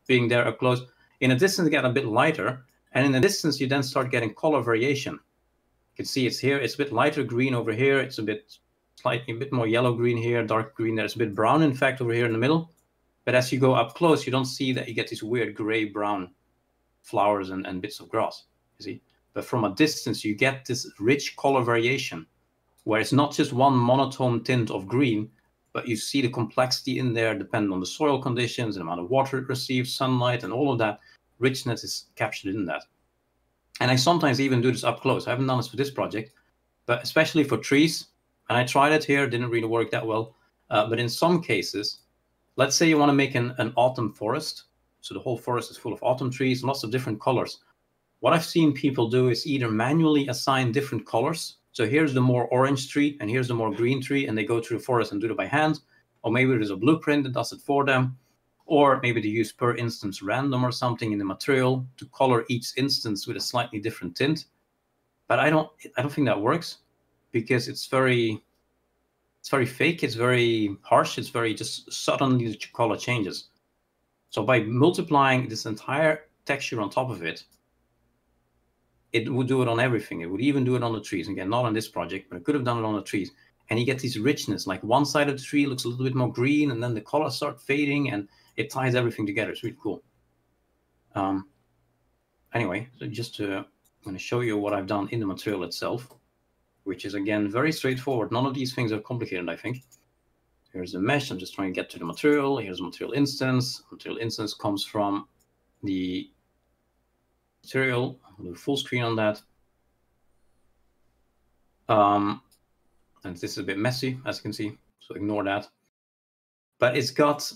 Being there up close, in a distance, get a bit lighter, and in the distance, you then start getting color variation You can see it's here. It's a bit lighter green over here. It's a bit slightly a bit more yellow green here, dark green. There's a bit brown, in fact, over here in the middle. But as you go up close, you don't see that you get these weird gray brown flowers and, and bits of grass. You see? But from a distance, you get this rich color variation where it's not just one monotone tint of green, but you see the complexity in there depending on the soil conditions, the amount of water it receives, sunlight, and all of that. Richness is captured in that. And I sometimes even do this up close. I haven't done this for this project, but especially for trees. And I tried it here, didn't really work that well. Uh, but in some cases, let's say you want to make an, an autumn forest. So the whole forest is full of autumn trees, lots of different colors. What I've seen people do is either manually assign different colors. So here's the more orange tree and here's the more green tree, and they go through the forest and do it by hand. Or maybe there's a blueprint that does it for them or maybe they use per instance random or something in the material to color each instance with a slightly different tint. But I don't I don't think that works because it's very it's very fake, it's very harsh, it's very just suddenly the color changes. So by multiplying this entire texture on top of it, it would do it on everything. It would even do it on the trees. Again, not on this project, but it could have done it on the trees. And you get this richness. Like one side of the tree looks a little bit more green, and then the colors start fading, and it ties everything together. It's really cool. Um, anyway, so just to, I'm going to show you what I've done in the material itself, which is again very straightforward. None of these things are complicated, I think. Here's the mesh. I'm just trying to get to the material. Here's material instance. Material instance comes from the material. I'll do full screen on that. Um, and this is a bit messy, as you can see, so ignore that. But it's got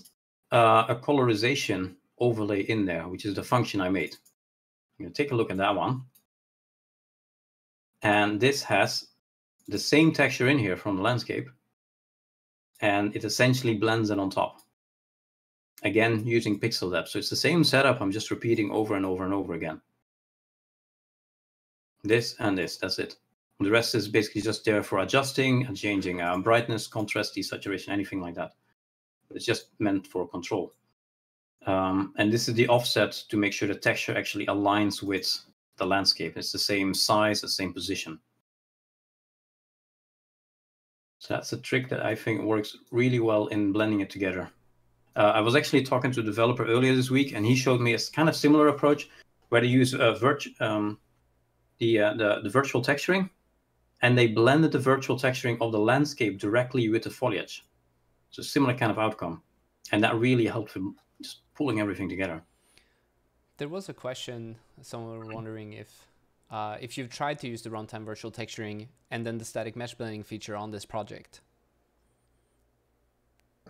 uh, a colorization overlay in there, which is the function I made. I'm going to take a look at that one. And this has the same texture in here from the landscape, and it essentially blends it on top. Again, using pixel depth. So it's the same setup. I'm just repeating over and over and over again. This and this, that's it. The rest is basically just there for adjusting and changing um, brightness, contrast, desaturation, anything like that. It's just meant for control. Um, and this is the offset to make sure the texture actually aligns with the landscape. It's the same size, the same position. So that's a trick that I think works really well in blending it together. Uh, I was actually talking to a developer earlier this week, and he showed me a kind of similar approach where they use uh, um, the, uh, the, the virtual texturing, and they blended the virtual texturing of the landscape directly with the foliage. So similar kind of outcome, and that really helped him just pulling everything together. There was a question. Someone wondering if uh, if you've tried to use the runtime virtual texturing and then the static mesh blending feature on this project.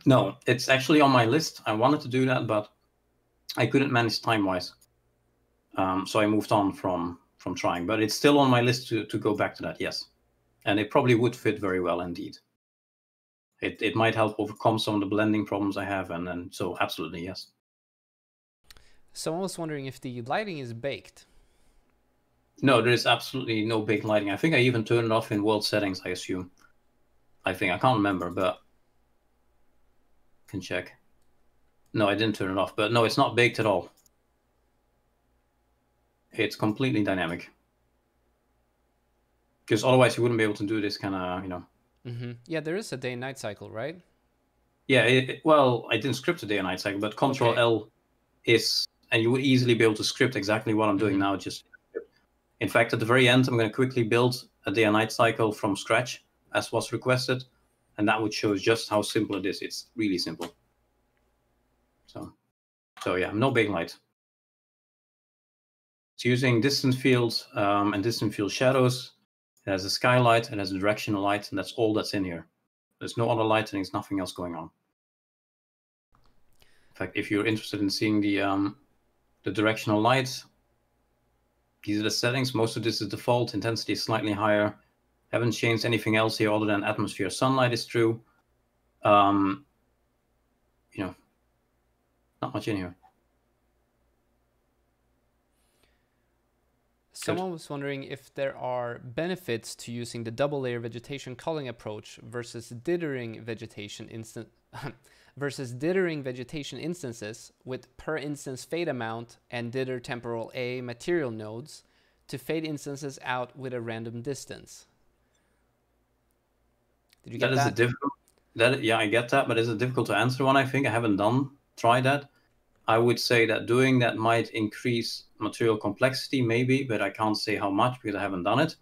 No, it's actually on my list. I wanted to do that, but I couldn't manage time wise. Um, so I moved on from from trying, but it's still on my list to, to go back to that, yes. And it probably would fit very well indeed. It, it might help overcome some of the blending problems I have, and, and so absolutely, yes. Someone was wondering if the lighting is baked. No, there is absolutely no baked lighting. I think I even turned it off in world settings, I assume. I think, I can't remember, but can check. No, I didn't turn it off, but no, it's not baked at all. It's completely dynamic. Because otherwise you wouldn't be able to do this kind of, you know. Mm-hmm. Yeah, there is a day and night cycle, right? Yeah, it, well, I didn't script a day and night cycle, but Control okay. L is, and you would easily be able to script exactly what I'm doing mm-hmm. now. Just, in fact, at the very end, I'm going to quickly build a day and night cycle from scratch, as was requested, and that would show just how simple it is. It's really simple. So, so yeah, no big light. It's using distance fields um, and distance field shadows. It has a skylight, it has a directional light, and that's all that's in here. There's no other light and there's nothing else going on. In fact, if you're interested in seeing the um, the directional light, these are the settings. Most of this is default. Intensity is slightly higher. Haven't changed anything else here other than atmosphere sunlight is true. Um, you know, not much in here. Someone was wondering if there are benefits to using the double layer vegetation culling approach versus dithering vegetation instant *laughs* versus dithering vegetation instances with per instance fade amount and dither temporal A material nodes to fade instances out with a random distance. Did you get that? That is a difficult that yeah, I get that, but it's a difficult to answer one, I think. I haven't done tried that. I would say that doing that might increase material complexity, maybe, but I can't say how much because I haven't done it.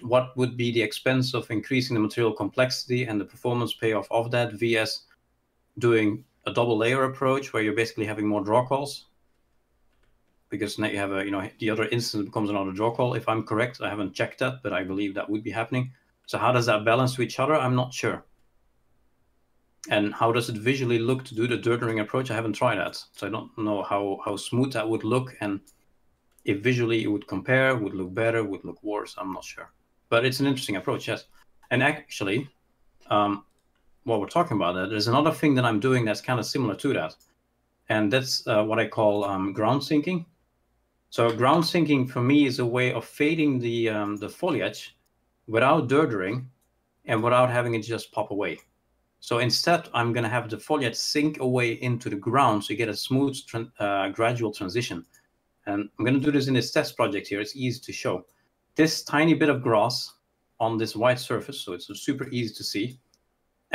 What would be the expense of increasing the material complexity and the performance payoff of that vs doing a double layer approach where you're basically having more draw calls? Because now you have a, you know, the other instance becomes another draw call. If I'm correct, I haven't checked that, but I believe that would be happening. So how does that balance to each other? I'm not sure. And how does it visually look to do the dithering approach? I haven't tried that, so I don't know how how smooth that would look, and if visually it would compare, would look better, would look worse. I'm not sure, but it's an interesting approach, yes. And actually, um, while we're talking about that, there's another thing that I'm doing that's kind of similar to that, and that's uh, what I call um, ground sinking. So ground sinking for me is a way of fading the um, the foliage without dithering and without having it just pop away. So instead, I'm going to have the foliage sink away into the ground so you get a smooth, uh, gradual transition. And I'm going to do this in this test project here. It's easy to show. This tiny bit of grass on this white surface, so it's super easy to see,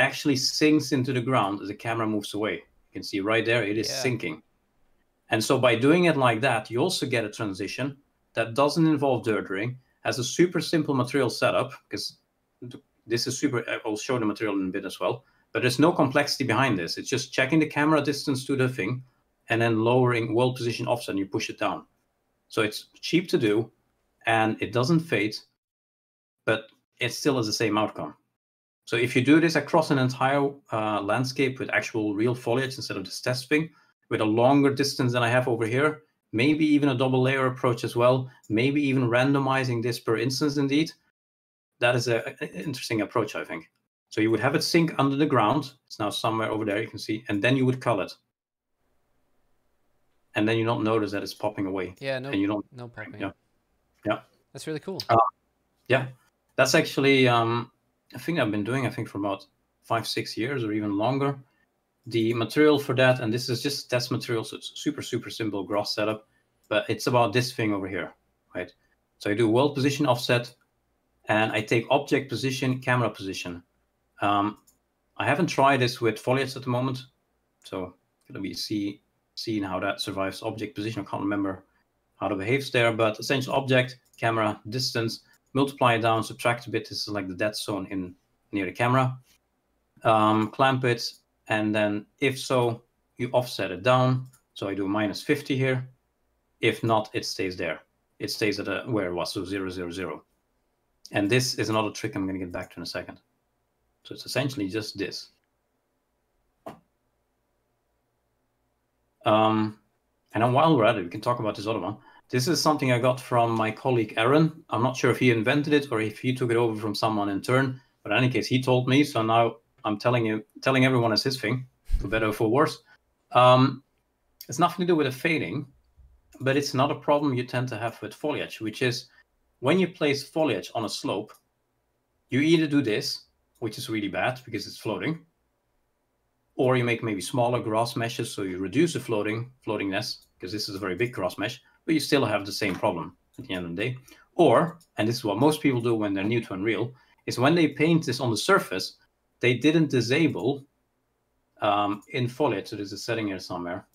actually sinks into the ground as the camera moves away. You can see right there, it is Yeah. sinking. And so by doing it like that, you also get a transition that doesn't involve dirtering, has a super simple material setup, because this is super, I'll show the material in a bit as well, but there's no complexity behind this. It's just checking the camera distance to the thing and then lowering world position offset and you push it down. So it's cheap to do and it doesn't fade, but it still has the same outcome. So if you do this across an entire uh, landscape with actual real foliage instead of this test thing, with a longer distance than I have over here, maybe even a double layer approach as well, maybe even randomizing this per instance indeed, that is a, a- interesting approach, I think. So you would have it sink under the ground. It's now somewhere over there, you can see, and then you would cull it. And then you don't notice that it's popping away. Yeah, no, And you don't no popping. yeah. Yeah. That's really cool. Yeah, that's actually um, a thing I've been doing. I think for about five, six years or even longer. The material for that, and this is just test material, so it's super, super simple gross setup. But it's about this thing over here, right? So I do world position offset, and I take object position, camera position. Um, I haven't tried this with foliage at the moment, so gonna be see seeing how that survives object position. I can't remember how it behaves there, but essential object, camera, distance, multiply it down, subtract a bit. This is like the dead zone in near the camera. Um, clamp it, and then if so, you offset it down. So I do minus 50 here. If not, it stays there. It stays at a, where it was, so 0, 0, 0. And this is another trick I'm going to get back to in a second. So it's essentially just this. Um, and then while we're at it, we can talk about this other one. This is something I got from my colleague Aaron. I'm not sure if he invented it or if he took it over from someone in turn, but in any case, he told me. So now I'm telling you, telling everyone it's his thing, for better or for worse. Um, it's nothing to do with the fading, but it's not a problem you tend to have with foliage, which is when you place foliage on a slope, you either do this, which is really bad because it's floating, or you make maybe smaller grass meshes, so you reduce the floating floatingness because this is a very big grass mesh, but you still have the same problem at the end of the day. Or, and this is what most people do when they're new to Unreal, is when they paint this on the surface, they didn't disable um, in foliage. So there's a setting here somewhere.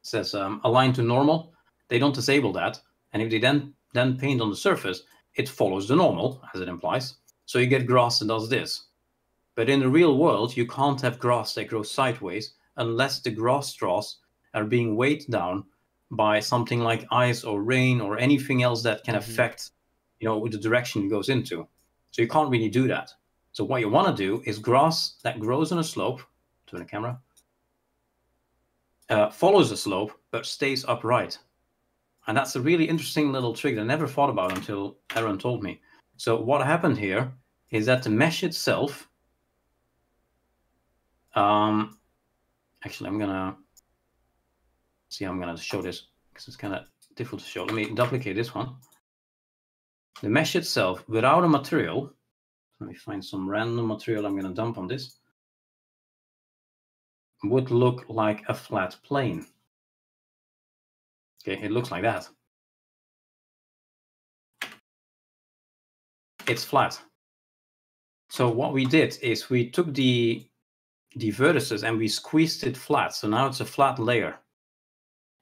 It says um, align to normal. They don't disable that, and if they then then paint on the surface, it follows the normal as it implies. So you get grass that does this. But in the real world, you can't have grass that grows sideways unless the grass straws are being weighed down by something like ice or rain or anything else that can Mhm. affect, you know, the direction it goes into. So you can't really do that. So what you want to do is grass that grows on a slope, to the camera, uh, follows the slope but stays upright. And that's a really interesting little trick that I never thought about until Aaron told me. So what happened here is that the mesh itself, um, actually I'm gonna see. I'm gonna show this because it's kind of difficult to show. Let me duplicate this one. The mesh itself, without a material, let me find some random material I'm gonna dump on this, would look like a flat plane. Okay, it looks like that. It's flat. So what we did is we took the the vertices and we squeezed it flat. So now it's a flat layer.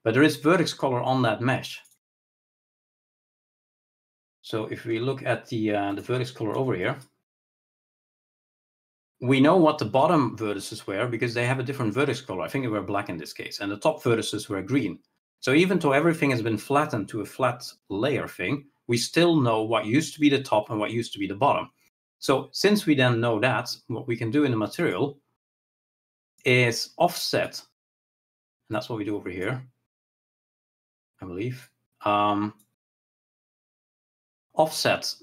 But there is vertex color on that mesh. So if we look at the uh, the vertex color over here, we know what the bottom vertices were because they have a different vertex color. I think they were black in this case, and the top vertices were green. So even though everything has been flattened to a flat layer thing, we still know what used to be the top and what used to be the bottom. So since we then know that, what we can do in the material is offset, and that's what we do over here, I believe. Um, offset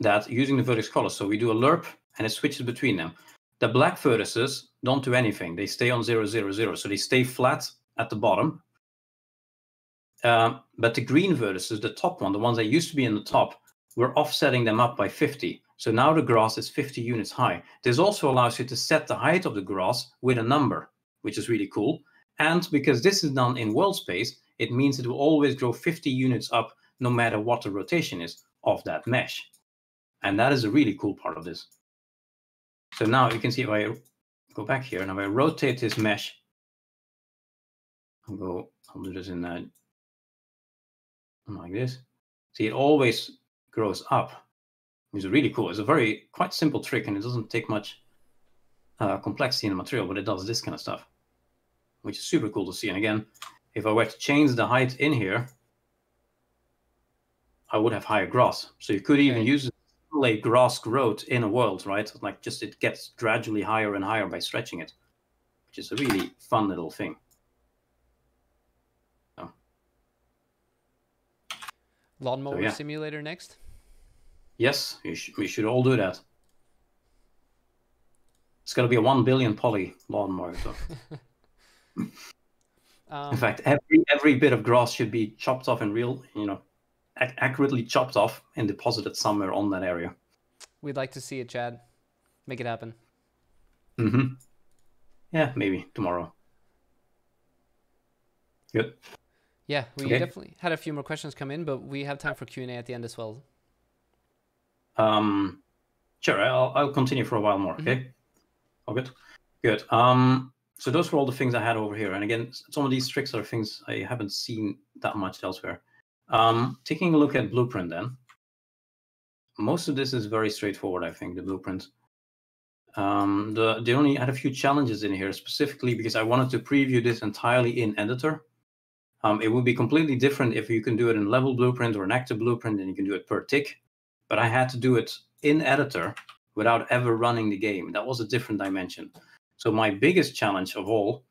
that using the vertex color. So we do a lerp and it switches between them. The black vertices don't do anything. They stay on 0, 0, 0. So they stay flat at the bottom. Um, but the green vertices, the top one, the ones that used to be in the top, we're offsetting them up by 50. So now the grass is 50 units high. This also allows you to set the height of the grass with a number, which is really cool. And because this is done in world space, it means it will always grow 50 units up no matter what the rotation is of that mesh. And that is a really cool part of this. So now you can see if I go back here and if I rotate this mesh, I'll go, I'll do this in that like this. See, it always grows up, is really cool. It's a very quite simple trick and it doesn't take much uh, complexity in the material, but it does this kind of stuff, which is super cool to see. And again, if I were to change the height in here, I would have higher grass. So you could even use a grass growth in a world, right? Like just it gets gradually higher and higher by stretching it, which is a really fun little thing. So. Lawnmower so, yeah. simulator next? Yes, sh we should all do that. It's going to be a 1 billion poly lawnmower. So. *laughs* um, in fact, every every bit of grass should be chopped off in real, you know, ac accurately chopped off and deposited somewhere on that area. We'd like to see it, Chad. Make it happen. Mm-hmm. Yeah, maybe tomorrow. Good. Yeah, we okay. definitely had a few more questions come in, but we have time for Q and A at the end as well. Um, sure. I'll I'll continue for a while more. Okay. Mm -hmm. Oh, good. Good. Um, so those were all the things I had over here. And again, some of these tricks are things I haven't seen that much elsewhere. Um, taking a look at Blueprint then. Most of this is very straightforward, I think, the Blueprint. Um, the, they only had a few challenges in here, specifically because I wanted to preview this entirely in Editor. Um, it would be completely different if you can do it in Level Blueprint or an Actor Blueprint, and you can do it per tick. But I had to do it in Editor without ever running the game. That was a different dimension. So my biggest challenge of all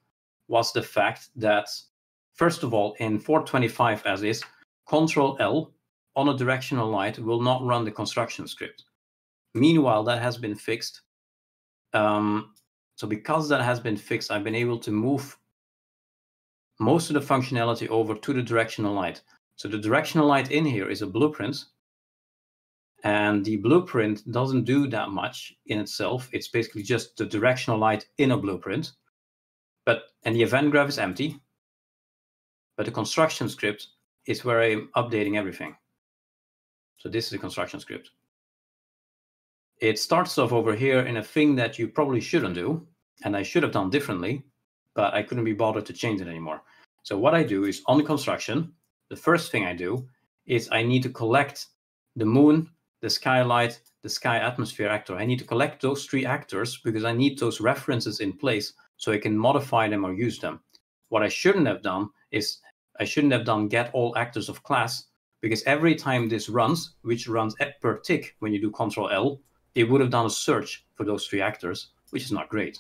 was the fact that, first of all, in 425 as is, Control L on a directional light will not run the construction script. Meanwhile, that has been fixed. Um, so because that has been fixed, I've been able to move most of the functionality over to the directional light. So the directional light in here is a blueprint and the blueprint doesn't do that much in itself. It's basically just the directional light in a blueprint. But and the event graph is empty. But the construction script is where I'm updating everything. So this is the construction script. It starts off over here in a thing that you probably shouldn't do, and I should have done differently, but I couldn't be bothered to change it anymore. So what I do is on the construction, the first thing I do is I need to collect the moon the skylight, the sky atmosphere actor. I need to collect those three actors because I need those references in place so I can modify them or use them. What I shouldn't have done is I shouldn't have done get all actors of class because every time this runs, which runs per tick when you do Control L, it would have done a search for those three actors, which is not great.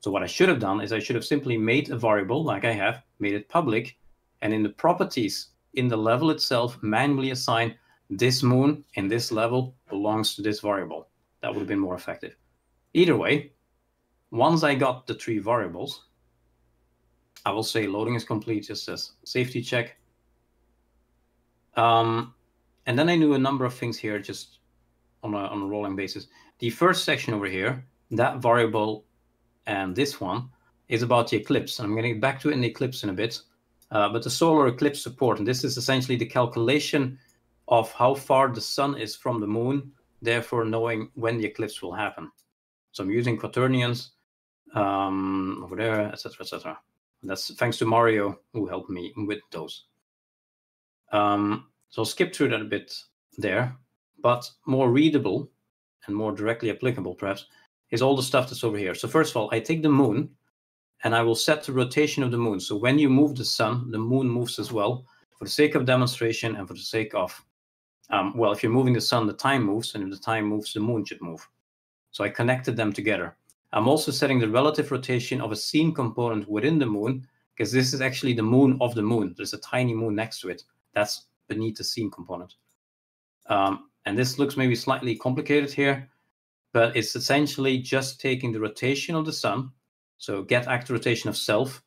So what I should have done is I should have simply made a variable like I have, made it public, and in the properties in the level itself, manually assign this moon in this level belongs to this variable. That would have been more effective. Either way, once I got the three variables, I will say loading is complete, just as safety check. Um, and then I knew a number of things here just on a, on a rolling basis. The first section over here, that variable and this one is about the eclipse. And I'm going to get back to it in the eclipse in a bit. Uh, but the solar eclipse support, and this is essentially the calculation of how far the sun is from the moon, therefore knowing when the eclipse will happen. So I'm using quaternions um, over there, etc., etc. That's thanks to Mario who helped me with those. Um, so I'll skip through that a bit there, but more readable and more directly applicable, perhaps, is all the stuff that's over here. So first of all, I take the moon and I will set the rotation of the moon. So when you move the sun, the moon moves as well for the sake of demonstration and for the sake of um, well, if you're moving the sun, the time moves, and if the time moves, the moon should move. So I connected them together. I'm also setting the relative rotation of a scene component within the moon, because this is actually the moon of the moon. There's a tiny moon next to it. That's beneath the scene component. Um, and this looks maybe slightly complicated here, but it's essentially just taking the rotation of the sun. So get actor rotation of self.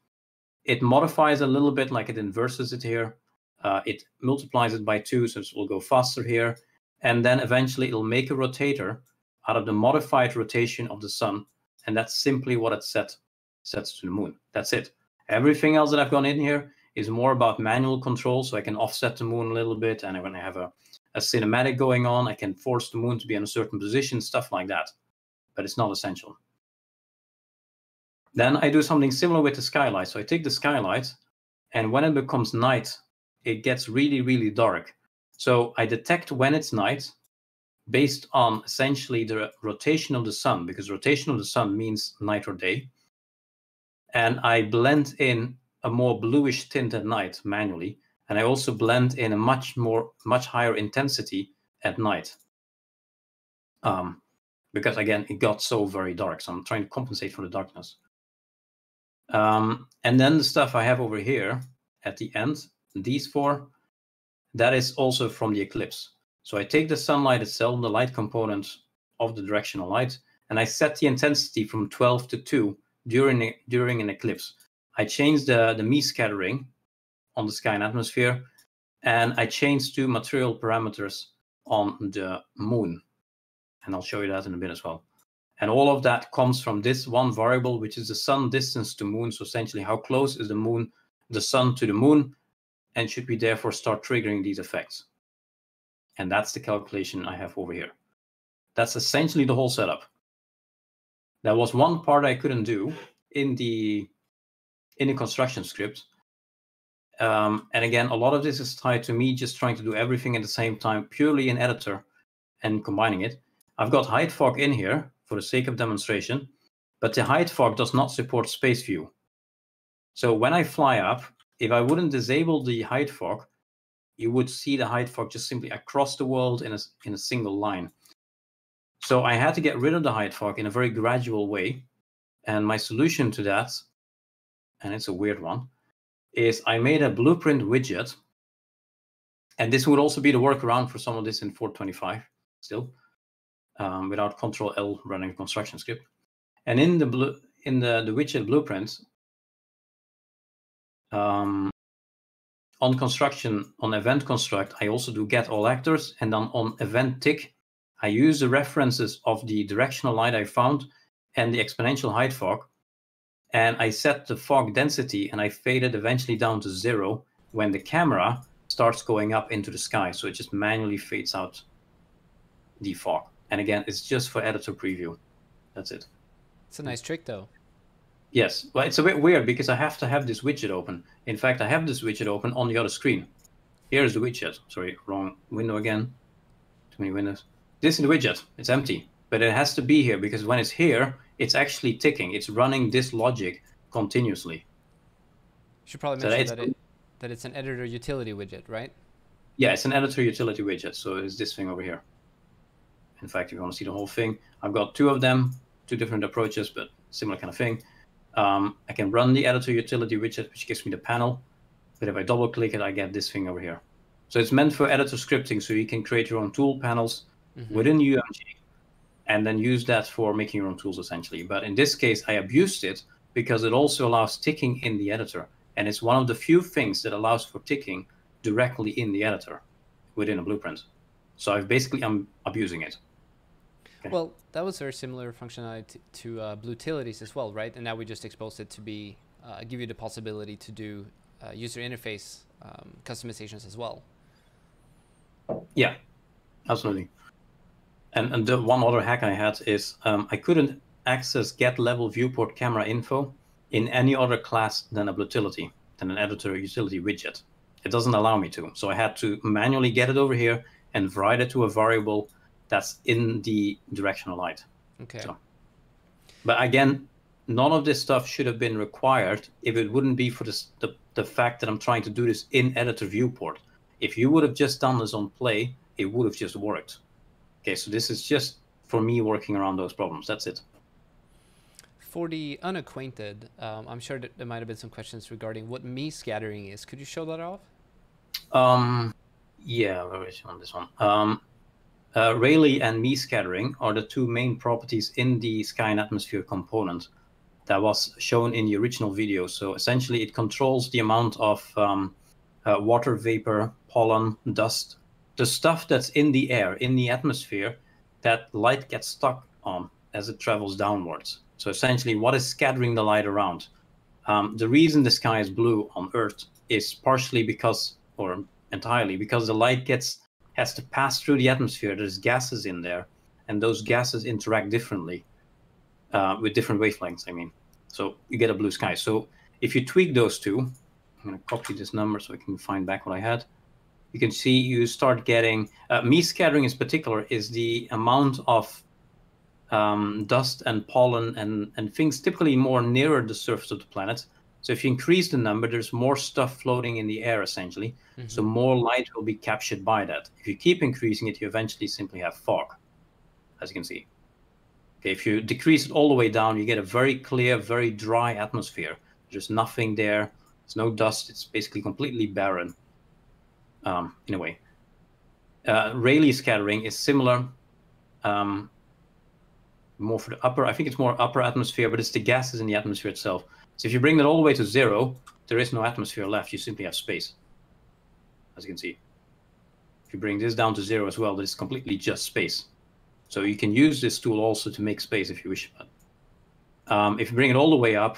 It modifies a little bit, like it inverses it here uh, it multiplies it by two, so it will go faster here. And then eventually it'll make a rotator out of the modified rotation of the sun. And that's simply what it set, sets to the moon. That's it. Everything else that I've gone in here is more about manual control, so I can offset the moon a little bit, and when I have a, a cinematic going on, I can force the moon to be in a certain position, stuff like that. But it's not essential. Then I do something similar with the skylight. So I take the skylight, and when it becomes night, it gets really, really dark. So I detect when it's night based on essentially the rotation of the sun, because rotation of the sun means night or day. And I blend in a more bluish tint at night manually, and I also blend in a much more, much higher intensity at night. Um, because again, it got so very dark, so I'm trying to compensate for the darkness. Um, and then the stuff I have over here at the end, these four, that is also from the eclipse. So I take the sunlight itself, the light component of the directional light, and I set the intensity from 12 to 2 during during an eclipse. I change the, the Mie scattering on the sky and atmosphere, and I change two material parameters on the moon. And I'll show you that in a bit as well. And all of that comes from this one variable, which is the sun distance to moon. So essentially, how close is the moon, the sun to the moon, and should we therefore start triggering these effects? And that's the calculation I have over here. That's essentially the whole setup. There was one part I couldn't do in the in the construction script. Um, and again, a lot of this is tied to me just trying to do everything at the same time, purely in editor and combining it. I've got height fog in here, for the sake of demonstration, but the height fog does not support space view. So when I fly up, if I wouldn't disable the height fog, you would see the height fog just simply across the world in a, in a single line. So I had to get rid of the height fog in a very gradual way. And my solution to that, and it's a weird one, is I made a blueprint widget. And this would also be the workaround for some of this in 425 still um, without Control L running construction script. And in the blue in the, the widget blueprint, um, on construction on event construct, I also do get all actors, and then on event tick, I use the references of the directional light I found and the exponential height fog, and I set the fog density and I fade it eventually down to zero when the camera starts going up into the sky. So it just manually fades out the fog. And again, it's just for editor preview. That's it. It's a nice trick, though. Yes, well, it's a bit weird because I have to have this widget open. In fact, I have this widget open on the other screen. Here's the widget. Sorry, wrong window again. Too many windows. This is the widget. It's empty, but it has to be here because when it's here, it's actually ticking. It's running this logic continuously. You should probably mention so that, it, that it's an editor utility widget, right? Yeah, it's an editor utility widget. So it's this thing over here. In fact, if you want to see the whole thing, I've got two of them, two different approaches, but similar kind of thing. Um, I can run the editor utility widget, which gives me the panel. But if I double click it, I get this thing over here. So it's meant for editor scripting, so you can create your own tool panels mm-hmm. within UMG and then use that for making your own tools essentially. But in this case, I abused it because it also allows ticking in the editor. And it's one of the few things that allows for ticking directly in the editor within a blueprint. So I've basically I'm abusing it. Well, that was very similar functionality to uh, Blutilities as well, right? And now we just exposed it to be uh, give you the possibility to do uh, user interface um, customizations as well. Yeah, absolutely. And and the one other hack I had is um, I couldn't access get level viewport camera info in any other class than a Blutility, than an editor utility widget. It doesn't allow me to. So I had to manually get it over here and write it to a variable that's in the directional light. Okay. So, but again, none of this stuff should have been required if it wouldn't be for this, the, the fact that I'm trying to do this in editor viewport. If you would have just done this on play, it would have just worked. Okay, so this is just for Mie working around those problems. That's it. For the unacquainted, um, I'm sure that there might have been some questions regarding what me scattering is. Could you show that off? Um, yeah, where is on this one? Um, uh, Rayleigh and Mie scattering are the two main properties in the sky and atmosphere component that was shown in the original video. So essentially, it controls the amount of um, uh, water vapor, pollen, dust, the stuff that's in the air, in the atmosphere, that light gets stuck on as it travels downwards. So essentially, what is scattering the light around? Um, the reason the sky is blue on Earth is partially because, or entirely because the light gets has to pass through the atmosphere. There's gases in there, and those gases interact differently uh, with different wavelengths. I mean, so you get a blue sky. So if you tweak those two, I'm going to copy this number so I can find back what I had. You can see you start getting uh, Mie scattering in particular is the amount of um, dust and pollen and, and things typically more nearer the surface of the planet. So if you increase the number, there's more stuff floating in the air essentially. Mm-hmm. So more light will be captured by that. If you keep increasing it, you eventually simply have fog, as you can see. Okay, if you decrease it all the way down, you get a very clear, very dry atmosphere. There's nothing there. There's no dust. It's basically completely barren, um, in a way. Uh, Rayleigh scattering is similar, um, more for the upper. I think it's more upper atmosphere, but it's the gases in the atmosphere itself. So if you bring that all the way to zero, there is no atmosphere left. You simply have space, as you can see. If you bring this down to zero as well, that is completely just space. So you can use this tool also to make space if you wish. Um, if you bring it all the way up,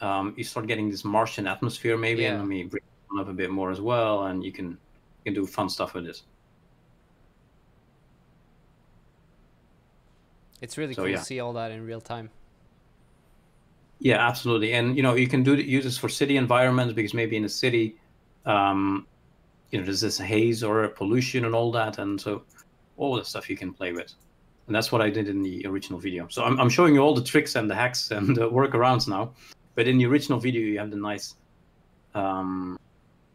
um, you start getting this Martian atmosphere maybe, yeah. and let me bring it up a bit more as well, and you can you can do fun stuff with this. It's really so, cool yeah. to see all that in real time. Yeah, absolutely, and you know you can do use this for city environments because maybe in a city, um, you know, there's this haze or pollution and all that, and so all the stuff you can play with. And that's what I did in the original video. So I'm, I'm showing you all the tricks and the hacks *laughs* and the workarounds now. But in the original video, you have the nice um,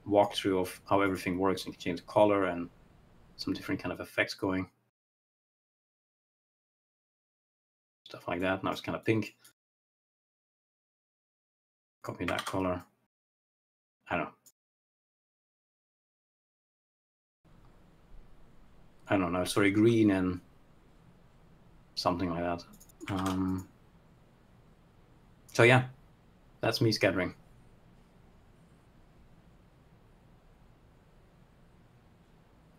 walkthrough of how everything works. You can change the color and some different kind of effects going. Stuff like that. Now it's kind of pink. Copy that color. I don't know. I don't know, sorry, green and something like that. Um, so yeah, that's Mie scattering.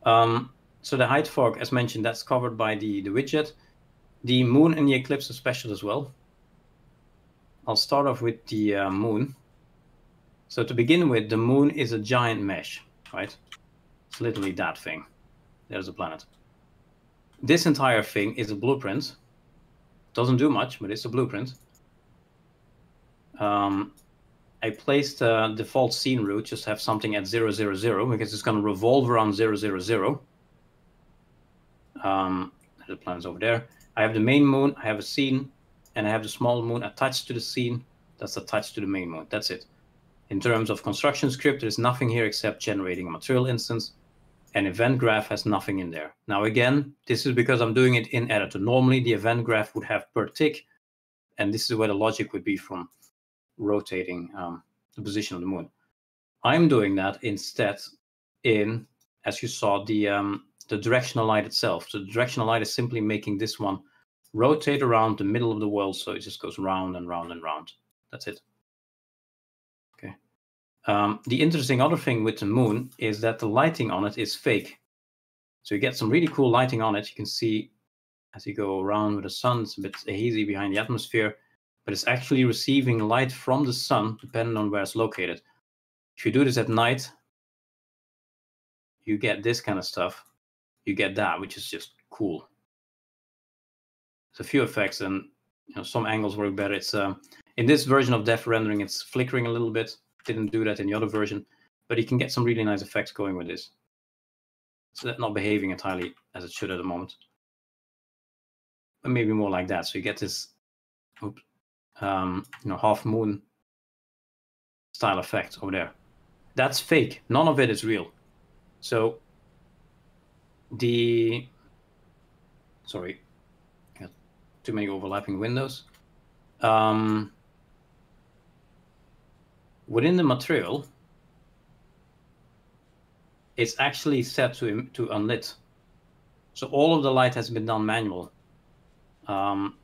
Um, so the height fog, as mentioned, that's covered by the, the widget. The moon and the eclipse are special as well. I'll start off with the uh, moon. So to begin with, the moon is a giant mesh, right? It's literally that thing. There's a planet. This entire thing is a blueprint. Doesn't do much, but it's a blueprint. Um, I placed a default scene root, just have something at 000, because it's going to revolve around 000. Um, the planet's over there. I have the main moon, I have a scene, and I have the small moon attached to the scene that's attached to the main moon. That's it. In terms of construction script, there's nothing here except generating a material instance an event graph has nothing in there. Now, again, this is because I'm doing it in editor. Normally, the event graph would have per tick, and this is where the logic would be from rotating um, the position of the moon. I'm doing that instead in, as you saw, the um, the directional light itself. So the directional light is simply making this one rotate around the middle of the world, so it just goes round and round and round. That's it. Okay. Um, the interesting other thing with the moon is that the lighting on it is fake. So you get some really cool lighting on it. You can see as you go around with the sun, it's a bit hazy behind the atmosphere, but it's actually receiving light from the sun depending on where it's located. If you do this at night, you get this kind of stuff. You get that, which is just cool. A few effects, and you know some angles work better. It's uh, in this version of depth rendering, it's flickering a little bit didn't do that in the other version, but you can get some really nice effects going with this. So that's not behaving entirely as it should at the moment. But maybe more like that. So you get this oops, um, you know, half moon style effect over there. That's fake. None of it is real. So the sorry, too many overlapping windows. Um, within the material, it's actually set to to unlit. So all of the light has been done manual. Um,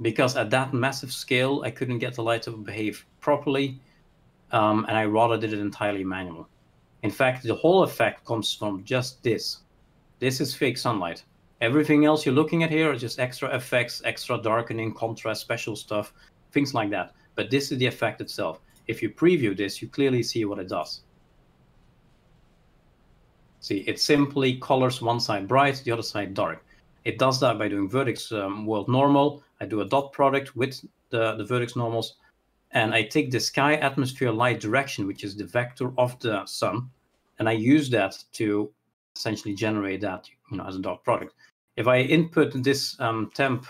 because at that massive scale, I couldn't get the light to behave properly, um, and I rather did it entirely manual. In fact, the whole effect comes from just this. This is fake sunlight. Everything else you're looking at here is just extra effects, extra darkening, contrast, special stuff, things like that. But this is the effect itself if you preview this, you clearly see what it does. See, it simply colors one side bright, the other side dark. It does that by doing vertex um, world normal. I do a dot product with the, the vertex normals, and I take the sky atmosphere light direction, which is the vector of the sun, and I use that to essentially generate that you know as a dot product. If I input this um, temp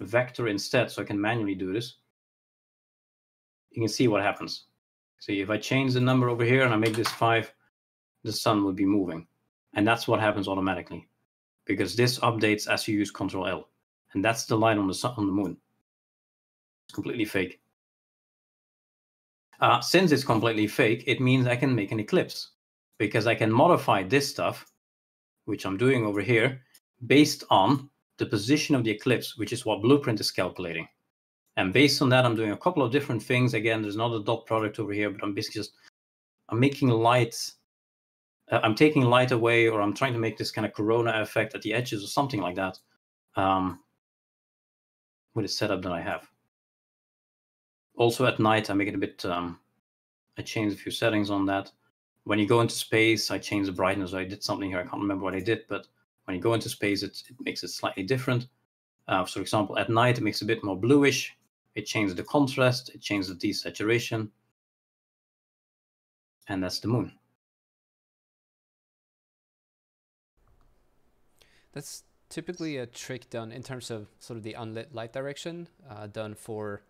vector instead, so I can manually do this, you can see what happens. See, if I change the number over here and I make this five, the sun will be moving. And that's what happens automatically because this updates as you use Control L. And that's the line on the sun on the moon. It's completely fake. Uh, since it's completely fake, it means I can make an eclipse because I can modify this stuff, which I'm doing over here, based on the position of the eclipse, which is what Blueprint is calculating. And based on that, I'm doing a couple of different things. Again, there's not a dot product over here, but I'm basically just I'm making light. Uh, I'm taking light away, or I'm trying to make this kind of corona effect at the edges, or something like that, um, with the setup that I have. Also at night, I make it a bit. Um, I change a few settings on that. When you go into space, I change the brightness. I did something here. I can't remember what I did, but when you go into space, it, it makes it slightly different. Uh, for example, at night, it makes it a bit more bluish. It changes the contrast, it changes the desaturation. And that's the moon. That's typically a trick done in terms of sort of the unlit light direction, uh, done for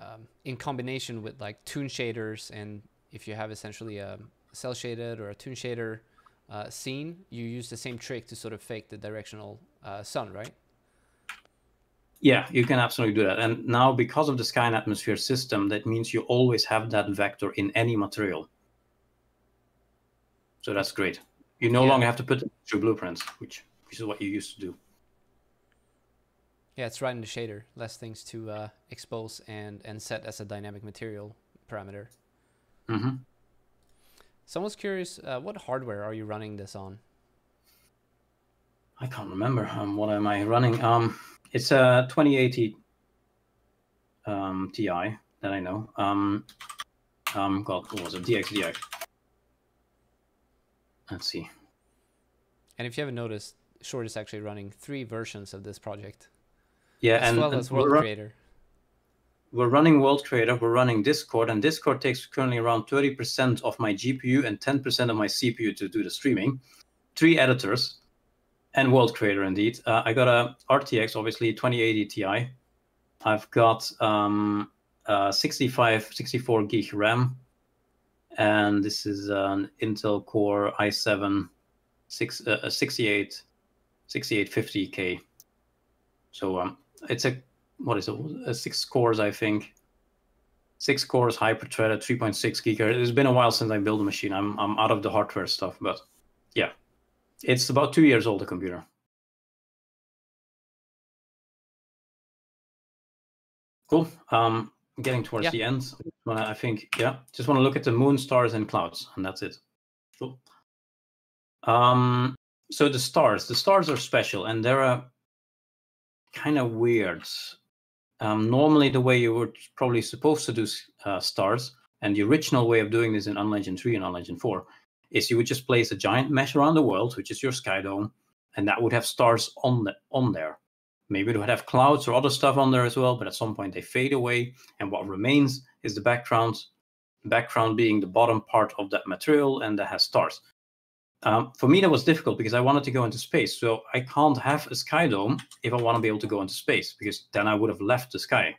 um, in combination with like toon shaders. And if you have essentially a cel shaded or a toon shader uh, scene, you use the same trick to sort of fake the directional uh, sun, right? Yeah, you can absolutely do that. And now, because of the sky and atmosphere system, that means you always have that vector in any material. So that's great. You no yeah. longer have to put through blueprints, which which is what you used to do. Yeah, it's right in the shader. Less things to uh, expose and and set as a dynamic material parameter. Mm-hmm. Someone's curious, uh, what hardware are you running this on? I can't remember. Um, what am I running? Um, it's a 2080 um, Ti that I know. Um, um, God, what was it? Dx DXDX. Let's see. And if you haven't noticed, Sjoerd is actually running three versions of this project. Yeah, as and well as World Creator. We're running World Creator. We're running Discord, and Discord takes currently around 30% of my GPU and 10% of my CPU to do the streaming. Three editors, and World Creator indeed. Uh, I got a RTX, obviously 2080 Ti. I've got um, uh, 65, 64 gig RAM, and this is an Intel Core i7 six, uh, 68, 6850K. So um, it's a what is it? A six cores, I think. Six cores, hyper threaded, 3.6 gigahertz. It's been a while since I built a machine. I'm I'm out of the hardware stuff, but yeah, it's about two years old, the computer. Cool. Um, getting towards yeah. the end. I think, yeah, just want to look at the moon, stars, and clouds, and that's it. Cool. Um, so the stars, the stars are special, and they're a kind of weird. Um, normally, the way you were probably supposed to do uh, stars, and the original way of doing this in Unreal Engine 3 and Unreal Engine 4, is you would just place a giant mesh around the world, which is your sky dome, and that would have stars on the, on there. Maybe it would have clouds or other stuff on there as well, but at some point they fade away, and what remains is the background. Background being the bottom part of that material, and that has stars. Um, for me, that was difficult because I wanted to go into space. So I can't have a sky dome if I want to be able to go into space, because then I would have left the sky.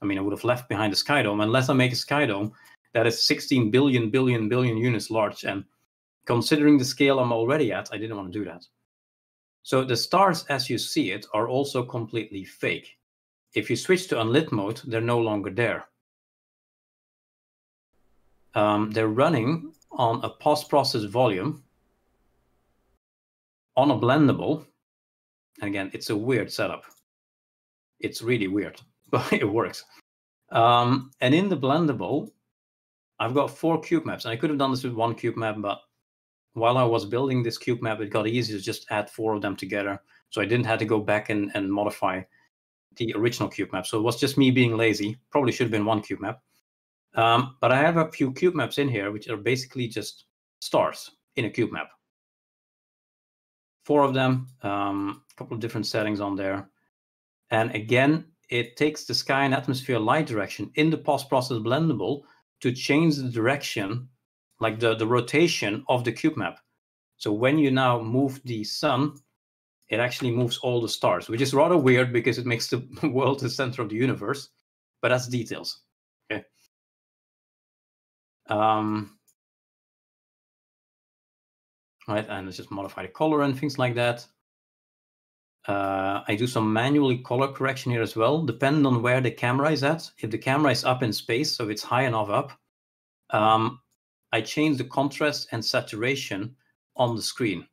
I mean, I would have left behind the sky dome unless I make a sky dome that is 16 billion, billion, billion units large. And considering the scale I'm already at, I didn't want to do that. So the stars as you see it are also completely fake. If you switch to unlit mode, they're no longer there. Um, they're running on a post-process volume on a blendable. And again, it's a weird setup. It's really weird, *laughs* but it works. Um, and in the blendable, I've got four cube maps, and I could have done this with one cube map, but while I was building this cube map, it got easy to just add four of them together. So I didn't have to go back and, and modify the original cube map. So it was just me being lazy. Probably should have been one cube map. Um, but I have a few cube maps in here, which are basically just stars in a cube map. Four of them, um, a couple of different settings on there. And again, it takes the sky and atmosphere light direction in the post-process blendable to change the direction, like the, the rotation of the cube map. So when you now move the sun, it actually moves all the stars, which is rather weird because it makes the *laughs* world the center of the universe. But that's details. Okay. Um, right, and let's just modify the color and things like that. Uh, I do some manually color correction here as well, depending on where the camera is at. If the camera is up in space, so it's high enough up, um, I change the contrast and saturation on the screen.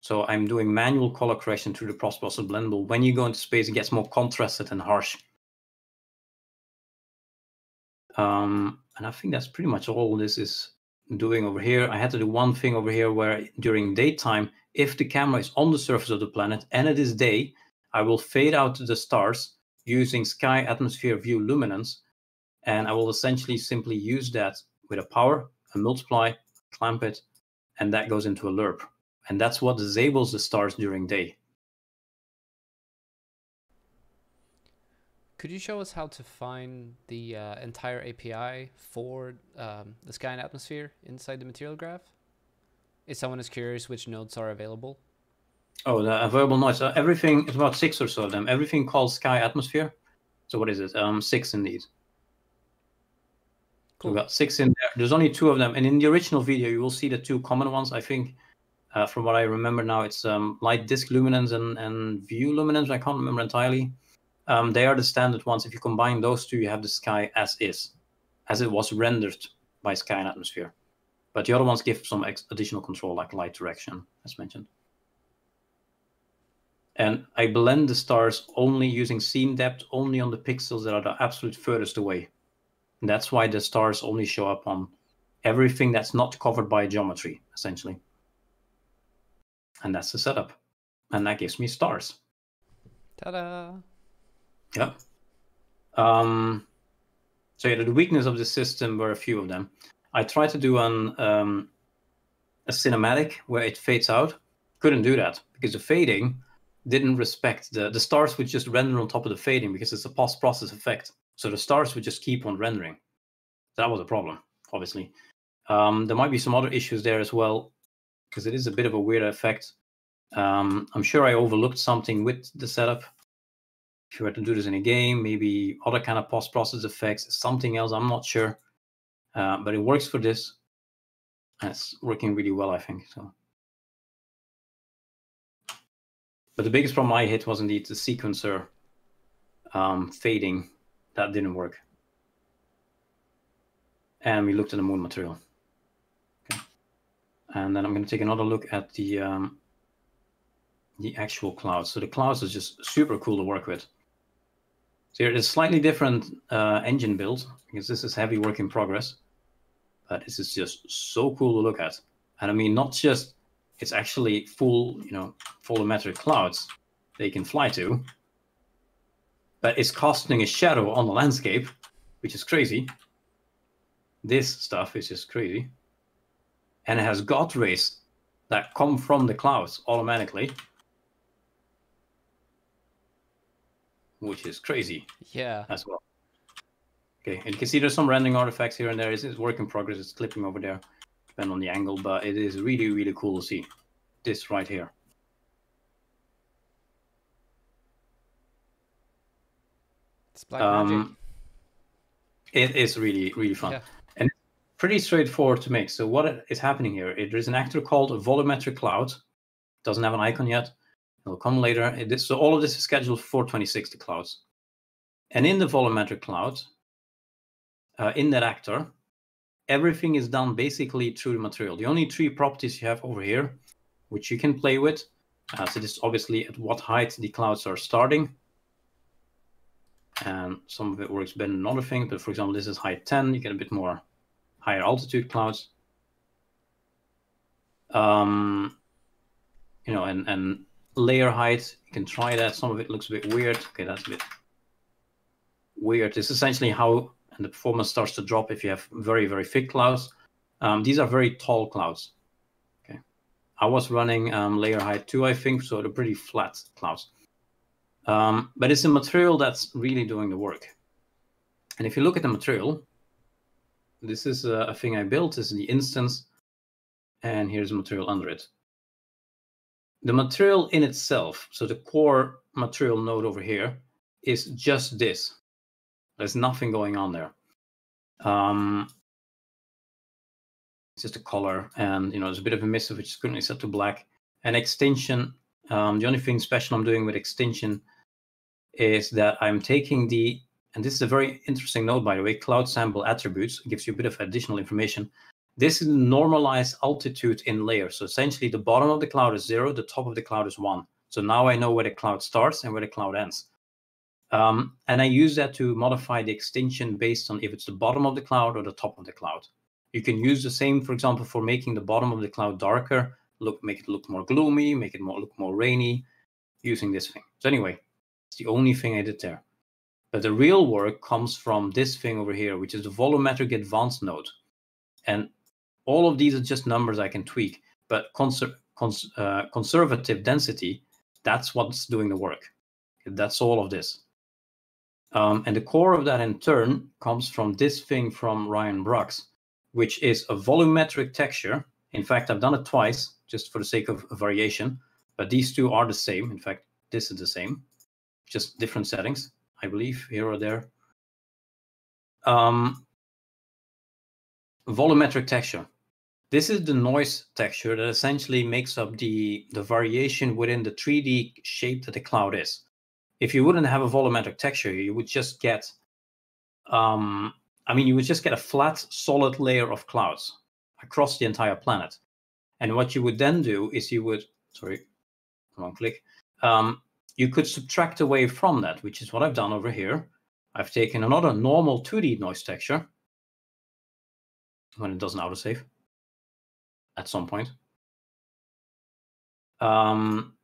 So I'm doing manual color correction through the post-process blendable. When you go into space, it gets more contrasted and harsh. Um, and I think that's pretty much all this is doing over here. I had to do one thing over here where during daytime, if the camera is on the surface of the planet and it is day, I will fade out the stars using sky atmosphere view luminance. And I will essentially simply use that with a power, a multiply, clamp it, and that goes into a lerp. And that's what disables the stars during day. Could you show us how to find the uh, entire API for um, the sky and atmosphere inside the material graph? If someone is curious which nodes are available. Oh, the available nodes. Uh, everything is about six or so of them. Everything called sky atmosphere. So what is it? Um, six indeed. Cool. So we've got six in there. There's only two of them, and in the original video, you will see the two common ones. I think, uh, from what I remember now, it's um, light disk luminance and and view luminance. I can't remember entirely. Um, they are the standard ones. If you combine those two, you have the sky as is, as it was rendered by sky and atmosphere. But the other ones give some additional control, like light direction, as mentioned. And I blend the stars only using scene depth, only on the pixels that are the absolute furthest away. And that's why the stars only show up on everything that's not covered by geometry, essentially. And that's the setup. And that gives me stars. Ta-da! Yeah. Um, so yeah, the weakness of the system were a few of them. I tried to do an um, a cinematic where it fades out. Couldn't do that because the fading didn't respect the the stars would just render on top of the fading because it's a post process effect. So the stars would just keep on rendering. That was a problem, obviously. Um, there might be some other issues there as well because it is a bit of a weird effect. Um, I'm sure I overlooked something with the setup if you were to do this in a game, maybe other kind of post-process effects, something else, I'm not sure. Uh, but it works for this. And it's working really well, I think. So, But the biggest problem I hit was indeed the sequencer um, fading. That didn't work. And we looked at the moon material. Okay. And then I'm going to take another look at the um, the actual clouds. So the clouds is just super cool to work with. So here is slightly different uh, engine build because this is heavy work in progress. But this is just so cool to look at. And I mean, not just it's actually full, you know, volumetric clouds they can fly to, but it's casting a shadow on the landscape, which is crazy. This stuff is just crazy. And it has God rays that come from the clouds automatically. Which is crazy. Yeah. As well. Okay, and you can see there's some rendering artifacts here and there. It's, it's work in progress. It's clipping over there, depending on the angle, but it is really, really cool to see this right here. It's black um, magic. It is really, really fun. Yeah. And pretty straightforward to make. So what is happening here? It, there's an actor called volumetric cloud. Doesn't have an icon yet. It'll come later. It, so all of this is scheduled for 2060 clouds. And in the volumetric cloud, uh, in that actor, everything is done basically through the material. The only three properties you have over here, which you can play with, uh, so this is obviously at what height the clouds are starting. And some of it works better than other things, but for example, this is height 10, you get a bit more higher altitude clouds. Um, you know, and, and layer height. You can try that. Some of it looks a bit weird. Okay, that's a bit weird. It's essentially how and the performance starts to drop if you have very, very thick clouds. Um, these are very tall clouds. Okay. I was running um, layer height 2, I think, so they're pretty flat clouds. Um, but it's a material that's really doing the work. And if you look at the material, this is a, a thing I built. This is the instance, and here's the material under it. The material in itself, so the core material node over here, is just this. There's nothing going on there. Um, it's just a color, and you know there's a bit of emissive which is currently set to black. And extinction, um, the only thing special I'm doing with extinction is that I'm taking the, and this is a very interesting note by the way, cloud sample attributes gives you a bit of additional information. This is normalized altitude in layers. So essentially the bottom of the cloud is zero, the top of the cloud is one. So now I know where the cloud starts and where the cloud ends. Um, and I use that to modify the extinction based on if it's the bottom of the cloud or the top of the cloud. You can use the same, for example, for making the bottom of the cloud darker, look, make it look more gloomy, make it more look more rainy, using this thing. So anyway, it's the only thing I did there. But the real work comes from this thing over here, which is the volumetric advanced node. And all of these are just numbers I can tweak, but conser- cons- uh, conservative density, that's what's doing the work. That's all of this. Um, and the core of that in turn comes from this thing from Ryan Brucks, which is a volumetric texture. In fact, I've done it twice just for the sake of variation, but these two are the same. In fact, this is the same, just different settings, I believe, here or there. Um, volumetric texture. This is the noise texture that essentially makes up the, the variation within the 3D shape that the cloud is if you wouldn't have a volumetric texture, you would just get, um, I mean, you would just get a flat, solid layer of clouds across the entire planet. And what you would then do is you would, sorry, wrong click, um, you could subtract away from that, which is what I've done over here. I've taken another normal 2D noise texture when it doesn't autosave at some point. Um,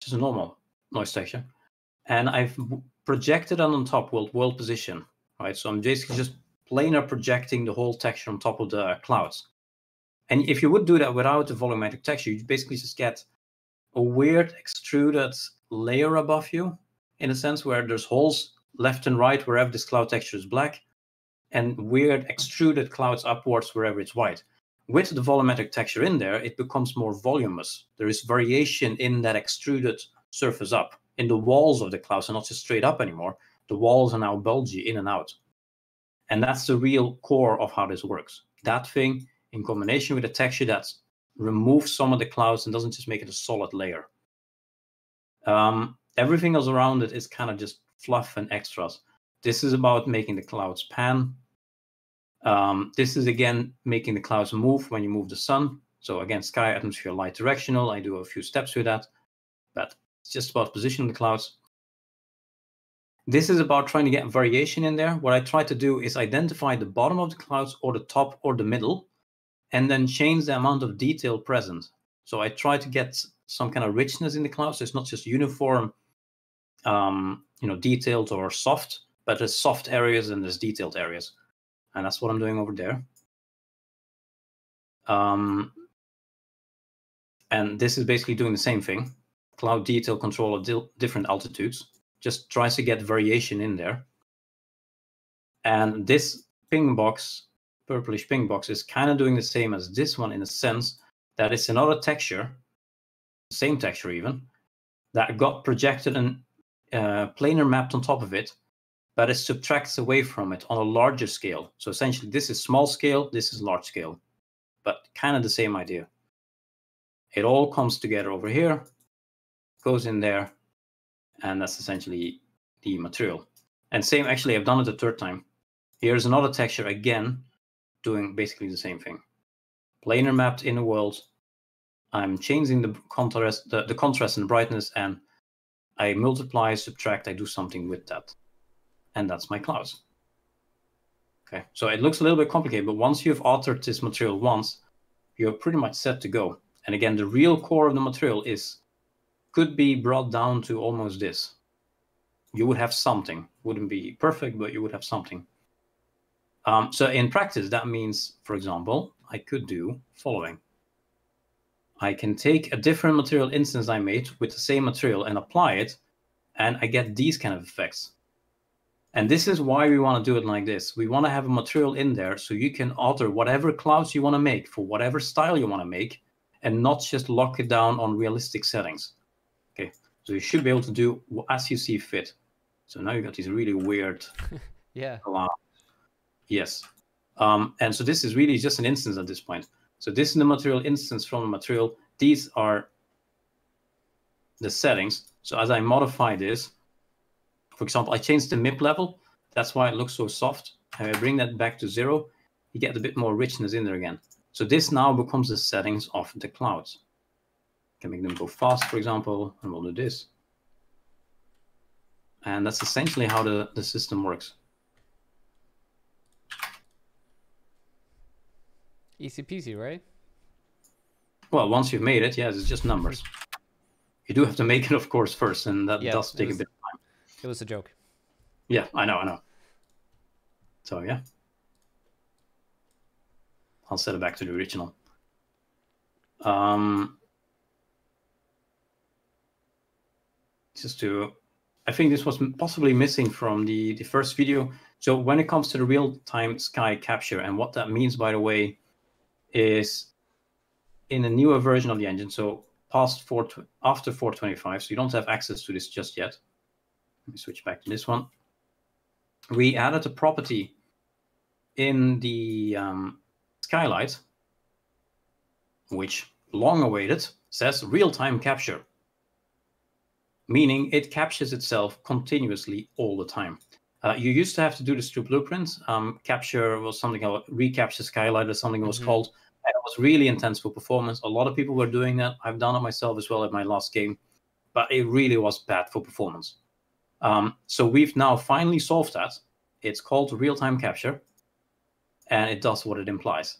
just a normal noise texture and I've projected it on top world world position, right? So I'm basically just planar projecting the whole texture on top of the clouds. And if you would do that without the volumetric texture, you basically just get a weird extruded layer above you, in a sense where there's holes left and right wherever this cloud texture is black, and weird extruded clouds upwards wherever it's white. With the volumetric texture in there, it becomes more voluminous. There is variation in that extruded surface up in the walls of the clouds are not just straight up anymore. The walls are now bulgy in and out. And that's the real core of how this works. That thing in combination with a texture that removes some of the clouds and doesn't just make it a solid layer. Um, everything else around it is kind of just fluff and extras. This is about making the clouds pan. Um, this is again making the clouds move when you move the sun. So again, sky, atmosphere, light directional. I do a few steps with that. But it's just about positioning the clouds. This is about trying to get variation in there. What I try to do is identify the bottom of the clouds or the top or the middle, and then change the amount of detail present. So I try to get some kind of richness in the clouds. So it's not just uniform, um, you know, detailed or soft, but there's soft areas and there's detailed areas. And that's what I'm doing over there. Um, and this is basically doing the same thing cloud detail control at di- different altitudes. Just tries to get variation in there. And this ping box, purplish ping box, is kind of doing the same as this one in a sense that it's another texture, same texture even, that got projected and uh, planar mapped on top of it, but it subtracts away from it on a larger scale. So essentially, this is small scale, this is large scale, but kind of the same idea. It all comes together over here goes in there, and that's essentially the material. And same, actually, I've done it a third time. Here's another texture again, doing basically the same thing. Planar mapped in the world. I'm changing the contrast, the, the contrast and brightness, and I multiply, subtract, I do something with that. And that's my clouds. Okay, so it looks a little bit complicated, but once you've altered this material once, you're pretty much set to go. And again, the real core of the material is could be brought down to almost this. you would have something. Wouldn't be perfect, but you would have something. Um, so in practice, that means, for example, I could do following. I can take a different material instance I made with the same material and apply it, and I get these kind of effects. And this is why we want to do it like this. We want to have a material in there so you can alter whatever clouds you want to make for whatever style you want to make and not just lock it down on realistic settings. Okay, so you should be able to do as you see fit. So now you got these really weird *laughs* yeah. clouds. Yes. Um, and so this is really just an instance at this point. So this is the material instance from the material. These are the settings. So as I modify this, for example, I changed the MIP level. That's why it looks so soft. And I bring that back to zero. You get a bit more richness in there again. So this now becomes the settings of the clouds. can make them go fast, for example, and we'll do this. And that's essentially how the, the system works. Easy peasy, right? Well, once you've made it, yes, it's just numbers. You do have to make it, of course, first, and that does take a bit. It was a joke. Yeah, I know, I know. So yeah, I'll set it back to the original. Um, just to, I think this was possibly missing from the the first video. So when it comes to the real-time sky capture, and what that means, by the way, is in a newer version of the engine. So past four after 425, so you don't have access to this just yet. Let me switch back to this one. We added a property in the um, skylight, which long awaited says real time capture, meaning it captures itself continuously all the time. Uh, you used to have to do this through Blueprint. Um, capture was something called recapture skylight or something it was Mhm. called. And it was really intense for performance. A lot of people were doing that. I've done it myself as well at my last game, but it really was bad for performance. Um, so we've now finally solved that. It's called real-time capture, and it does what it implies.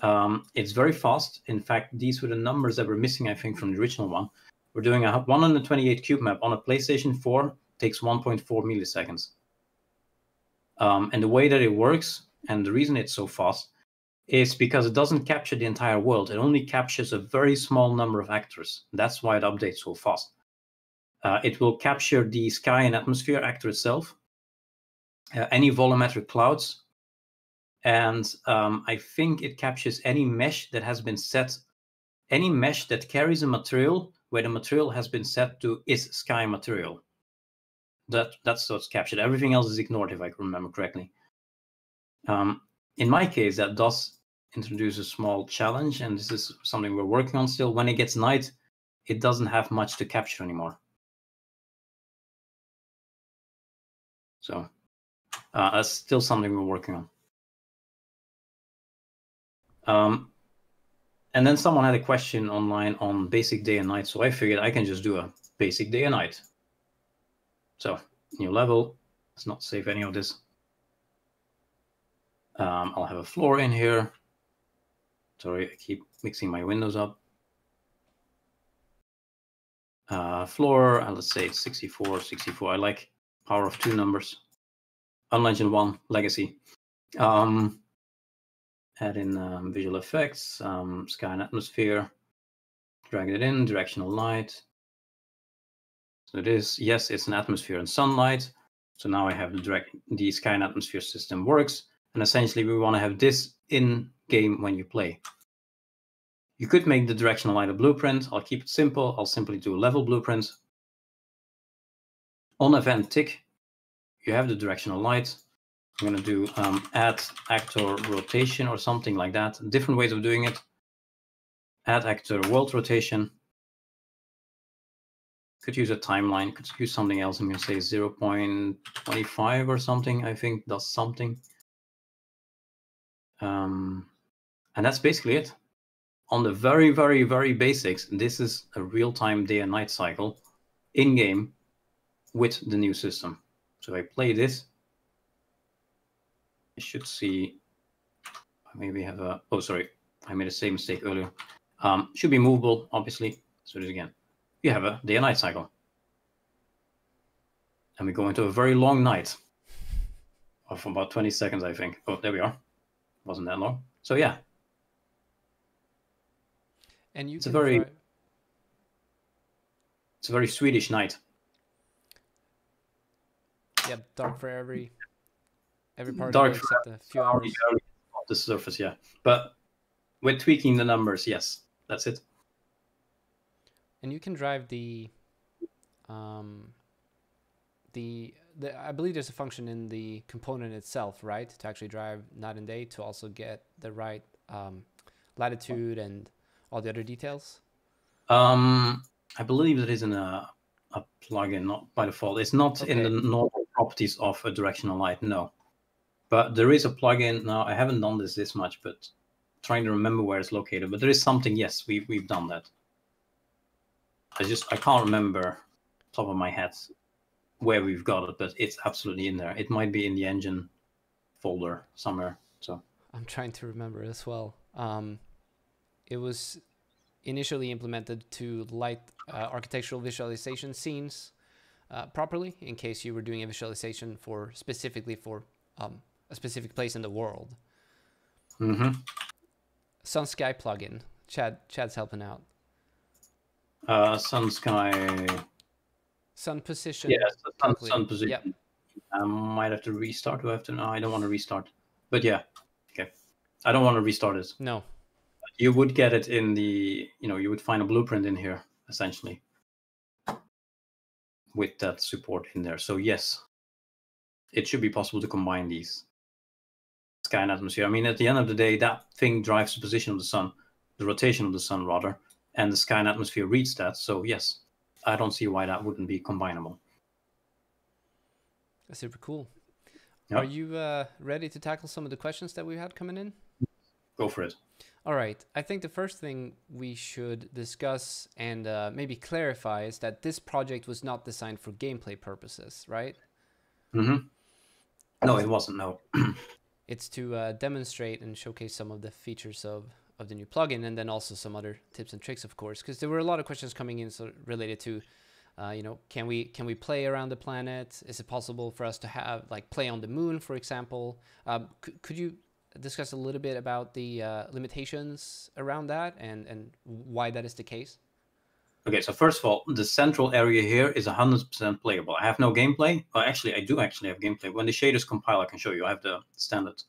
Um, it's very fast. In fact, these were the numbers that were missing, I think, from the original one. We're doing a 128 cube map on a PlayStation 4 takes 1.4 milliseconds. Um, and the way that it works, and the reason it's so fast, is because it doesn't capture the entire world. It only captures a very small number of actors. That's why it updates so fast. Uh, it will capture the sky and atmosphere actor itself, uh, any volumetric clouds, and um, I think it captures any mesh that has been set, any mesh that carries a material where the material has been set to is sky material. That that's what's captured. Everything else is ignored, if I remember correctly. Um, in my case, that does introduce a small challenge, and this is something we're working on still. When it gets night, it doesn't have much to capture anymore. So uh, that's still something we're working on. Um, and then someone had a question online on basic day and night, so I figured I can just do a basic day and night. So new level. Let's not save any of this. Um, I'll have a floor in here. Sorry, I keep mixing my windows up. Uh, floor, let's say it's 64, 64. I like power of two numbers. Engine 1 Legacy. Um, add in um, visual effects, um, sky and atmosphere. Drag it in, directional light. So it is, yes, it's an atmosphere and sunlight. So now I have the direct, the sky and atmosphere system works. And essentially we want to have this in game when you play. You could make the directional light a blueprint. I'll keep it simple. I'll simply do a level blueprint. On event tick, you have the directional light. I'm going to do um, add actor rotation or something like that. Different ways of doing it. Add actor world rotation. Could use a timeline. Could use something else. I'm going to say 0.25 or something. I think does something. Um, and that's basically it. On the very, very, very basics, this is a real-time day and night cycle in-game with the new system. So if I play this, I should see, I maybe have a, oh, sorry, I made the same mistake earlier. Um, should be movable, obviously. So do it again. You have a day and night cycle. and we go into a very long night of about 20 seconds, I think. Oh, there we are. Wasn't that long. So yeah. And you it's a very try... it's a very Swedish night. Yeah, dark for every every part dark for a few hours. Off the surface, yeah. But we're tweaking the numbers, yes. That's it. And you can drive the um the, the I believe there's a function in the component itself, right, to actually drive night and day to also get the right um, latitude and all the other details. Um, I believe that is in a a plugin, not by default. It's not okay. in the normal properties of a directional light, no. But there is a plugin now. I haven't done this this much, but trying to remember where it's located. But there is something. Yes, we we've done that. I just I can't remember top of my head where we've got it, but it's absolutely in there. It might be in the engine folder somewhere. So I'm trying to remember as well. Um, it was initially implemented to light uh, architectural visualization scenes uh, properly in case you were doing a visualization for specifically for um, a specific place in the world. Mm-hmm. Sun Sky plugin. Chad Chad's helping out. Uh, Sun Sky Sun position. Yeah, sun, sun position. Yep. I might have to restart. Do I have to? No, I don't want to restart. But yeah, okay. I don't want to restart it. No. You would get it in the, you know, you would find a blueprint in here essentially with that support in there. So yes, it should be possible to combine these sky and atmosphere. I mean, at the end of the day, that thing drives the position of the sun, the rotation of the sun rather, and the sky and atmosphere reads that. So yes, I don't see why that wouldn't be combinable. That's super cool. Yep. Are you uh, ready to tackle some of the questions that we had coming in? Go for it. All right. I think the first thing we should discuss and uh, maybe clarify is that this project was not designed for gameplay purposes, right? Mm-hmm. No, it wasn't. No. *clears throat* it's to uh, demonstrate and showcase some of the features of of the new plugin, and then also some other tips and tricks, of course, because there were a lot of questions coming in so related to, uh, you know, can we can we play around the planet? Is it possible for us to have like play on the moon, for example? Um, could you discuss a little bit about the uh, limitations around that and and why that is the case? Okay, so first of all, the central area here is 100% playable. I have no gameplay. Well, actually, I do actually have gameplay. When the shaders compile, I can show you. I have the standard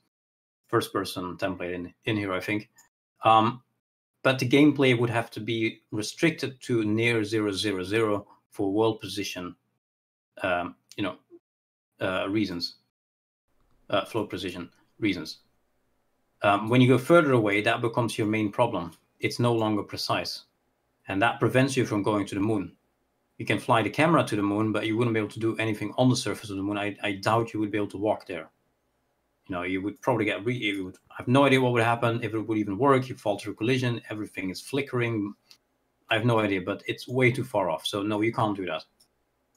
first-person template in, in here, I think. Um, but the gameplay would have to be restricted to near zero zero zero for world position, um, you know, uh, reasons, uh, float precision reasons. Um, when you go further away, that becomes your main problem. It's no longer precise, and that prevents you from going to the moon. You can fly the camera to the moon, but you wouldn't be able to do anything on the surface of the moon. I, I doubt you would be able to walk there you know, you would probably get, re- you would have no idea what would happen, if it would even work. You fall through collision, everything is flickering. I have no idea, but it's way too far off. So, no, you can't do that.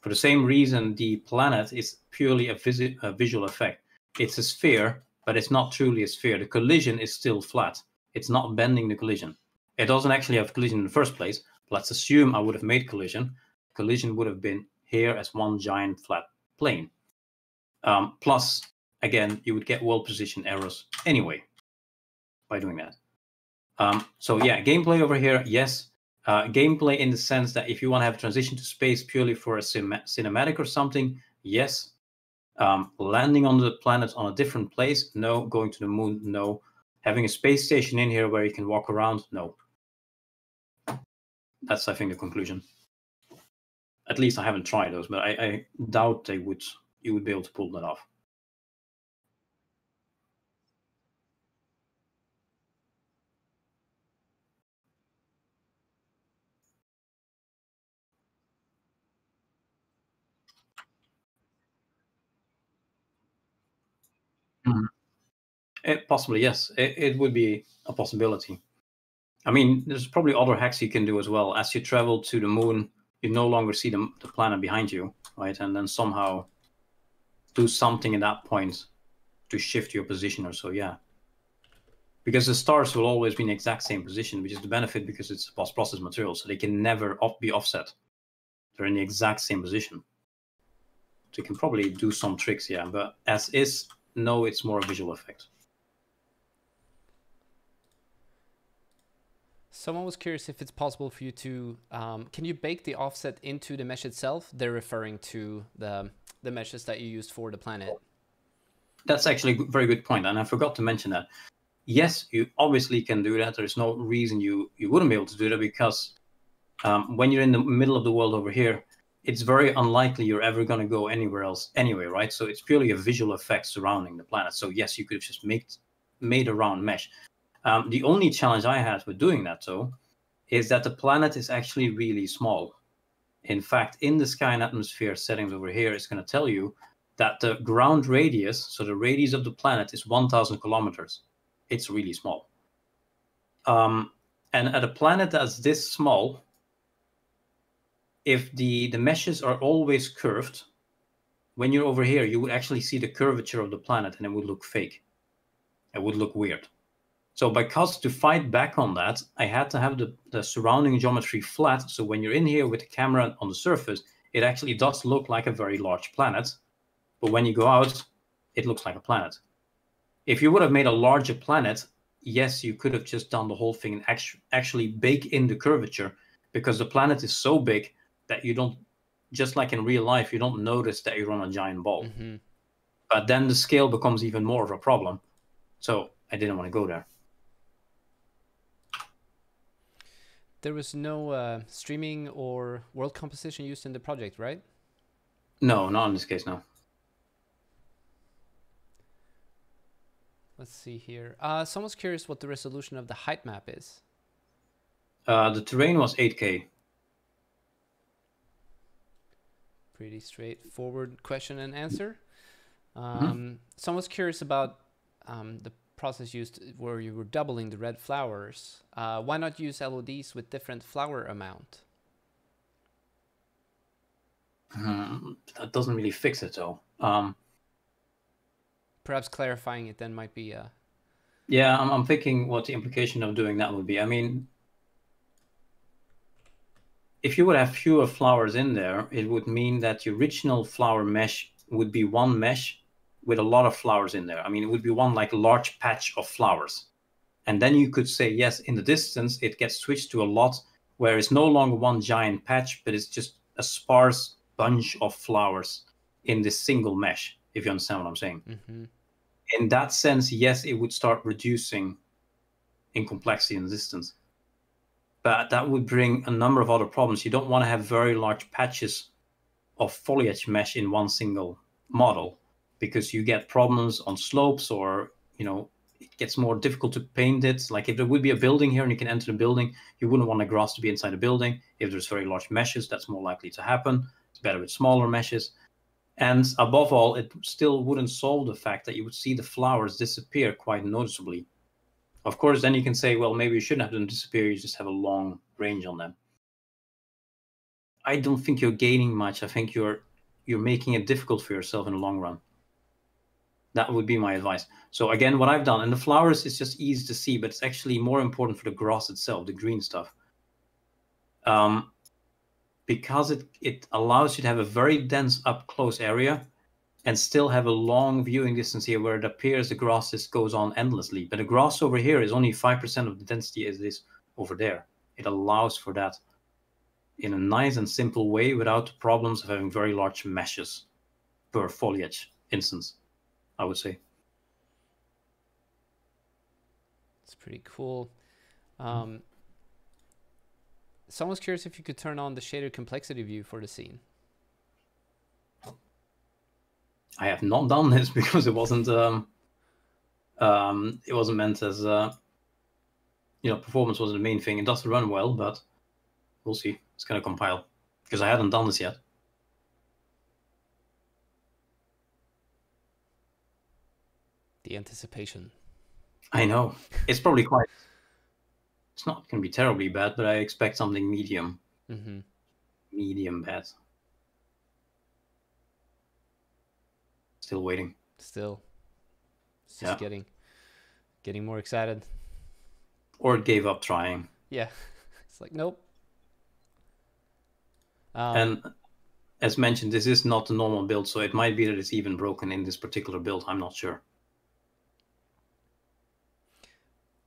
For the same reason, the planet is purely a, visi- a visual effect. It's a sphere, but it's not truly a sphere. The collision is still flat, it's not bending the collision. It doesn't actually have collision in the first place. Let's assume I would have made collision. Collision would have been here as one giant flat plane. Um, plus, again, you would get world position errors anyway by doing that. Um, so yeah, gameplay over here, yes. Uh, gameplay in the sense that if you want to have transition to space purely for a cinematic or something, yes. Um, landing on the planet on a different place, no. Going to the moon, no. Having a space station in here where you can walk around, no. That's, I think, the conclusion. At least I haven't tried those, but I, I doubt they would. You would be able to pull that off. It, possibly, yes. It, it would be a possibility. I mean, there's probably other hacks you can do as well. As you travel to the moon, you no longer see the, the planet behind you, right? And then somehow do something at that point to shift your position or so, yeah. Because the stars will always be in the exact same position, which is the benefit because it's post-process material, so they can never off be offset. They're in the exact same position. So you can probably do some tricks, yeah. But as is, no, it's more a visual effect. Someone was curious if it's possible for you to, um, can you bake the offset into the mesh itself? They're referring to the the meshes that you used for the planet. That's actually a very good point, and I forgot to mention that. Yes, you obviously can do that. There's no reason you you wouldn't be able to do that because um, when you're in the middle of the world over here, it's very unlikely you're ever going to go anywhere else anyway, right? So it's purely a visual effect surrounding the planet. So yes, you could have just made made a round mesh. Um, the only challenge I had with doing that, though, is that the planet is actually really small. In fact, in the sky and atmosphere settings over here, it's going to tell you that the ground radius, so the radius of the planet, is 1,000 kilometers. It's really small. Um, and at a planet that's this small, if the, the meshes are always curved, when you're over here, you would actually see the curvature of the planet and it would look fake. It would look weird. So because to fight back on that, I had to have the, the surrounding geometry flat. So when you're in here with the camera on the surface, it actually does look like a very large planet. But when you go out, it looks like a planet. If you would have made a larger planet, yes, you could have just done the whole thing and actually, actually bake in the curvature because the planet is so big that you don't, just like in real life, you don't notice that you're on a giant ball. Mm-hmm. But then the scale becomes even more of a problem. So I didn't want to go there. There was no uh, streaming or world composition used in the project, right? No, not in this case, no. Let's see here. Uh, someone's curious what the resolution of the height map is. Uh, the terrain was 8K. Pretty straightforward question and answer. Mm-hmm. Um, mm-hmm. Someone's curious about um, the process used where you were doubling the red flowers. Uh, why not use LODs with different flower amount? Um, that doesn't really fix it though. Um, Perhaps clarifying it then might be. Uh... Yeah, I'm, I'm thinking what the implication of doing that would be. I mean, if you would have fewer flowers in there, it would mean that the original flower mesh would be one mesh with a LOD of flowers in there. I mean, it would be one like large patch of flowers. And then you could say, yes, in the distance, it gets switched to a lot where it's no longer one giant patch, but it's just a sparse bunch of flowers in this single mesh, if you understand what I'm saying. Mm-hmm. In that sense, yes, it would start reducing in complexity and distance. But that would bring a number of other problems. You don't want to have very large patches of foliage mesh in one single model because you get problems on slopes or you know it gets more difficult to paint it. Like if there would be a building here and you can enter the building you wouldn't want the grass to be inside the building. If there's very large meshes that's more likely to happen. It's better with smaller meshes. And above all it still wouldn't solve the fact that you would see the flowers disappear quite noticeably. Of course then you can say well maybe you shouldn't have them disappear. You just have a long range on them. I don't think you're gaining much. I think you're you're making it difficult for yourself in the long run that would be my advice. So again, what I've done, and the flowers is just easy to see, but it's actually more important for the grass itself, the green stuff. Um, because it, it allows you to have a very dense up close area and still have a long viewing distance here where it appears the grass just goes on endlessly. But the grass over here is only 5% of the density as it is over there. It allows for that in a nice and simple way without the problems of having very large meshes per foliage instance. I would say. It's pretty cool. Um, someone's curious if you could turn on the shader complexity view for the scene. I have not done this *laughs* because it wasn't um, um, it wasn't meant as uh, you know performance wasn't the main thing. It does run well, but we'll see. It's gonna compile because I haven't done this yet. The anticipation. I know. It's probably quite. It's not going to be terribly bad, but I expect something medium. Mm-hmm. Medium bad. Still waiting. Still. It's just yeah. getting getting more excited. Or it gave up trying. Yeah. *laughs* It's like nope. Um, and as mentioned, this is not the normal build, so it might be that it's even broken in this particular build. I'm not sure.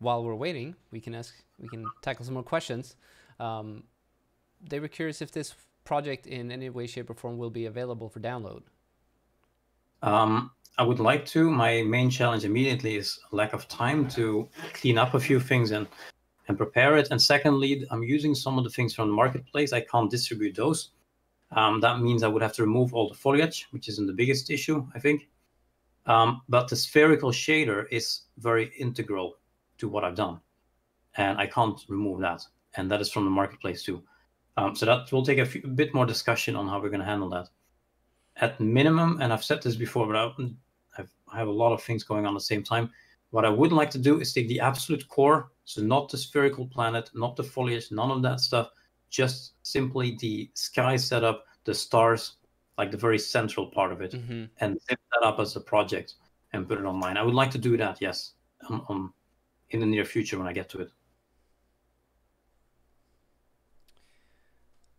While we're waiting, we can ask, we can tackle some more questions. Um, they were curious if this project in any way, shape, or form will be available for download. Um, I would like to. My main challenge immediately is lack of time to clean up a few things and and prepare it. And secondly, I'm using some of the things from the marketplace. I can't distribute those. Um, that means I would have to remove all the foliage, which isn't the biggest issue, I think. Um, but the spherical shader is very integral to what I've done, and I can't remove that. And that is from the marketplace too. Um, so that will take a, few, a bit more discussion on how we're going to handle that. At minimum, and I've said this before, but I, I've, I have a lot of things going on at the same time. What I would like to do is take the absolute core, so not the spherical planet, not the foliage, none of that stuff, just simply the sky setup, the stars, like the very central part of it, mm-hmm. and zip that up as a project and put it online. I would like to do that, yes, um, um, in the near future when I get to it.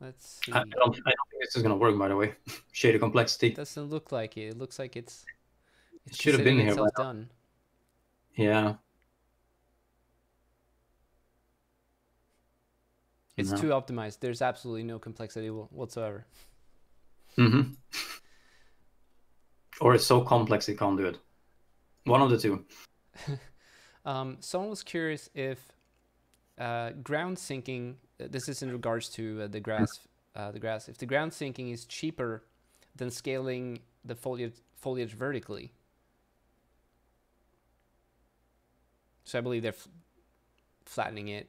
Let's see. I, don't, I don't think this is going to work, by the way. *laughs* Shader complexity. It doesn't look like it. It looks like it's. It should have been here. By done. Yeah. It's no. too optimized. There's absolutely no complexity whatsoever. Mm-hmm. or it's so complex it can't do it. One of the two. *laughs* um, someone was curious if uh, ground sinking. Uh, this is in regards to uh, the grass. Uh, the grass. If the ground sinking is cheaper than scaling the foliage foliage vertically. So I believe they're flattening it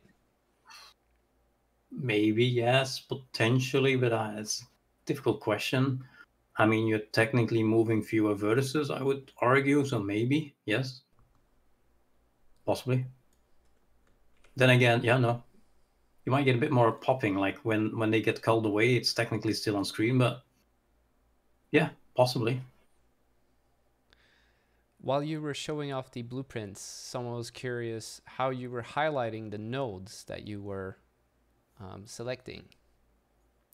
Maybe yes, potentially, but uh, it's a difficult question. I mean, you're technically moving fewer vertices, I would argue, so maybe yes, possibly. Then again, yeah, no, you might get a bit more popping. Like when when they get culled away, it's technically still on screen, but yeah, possibly. While you were showing off the blueprints, someone was curious how you were highlighting the nodes that you were um, selecting.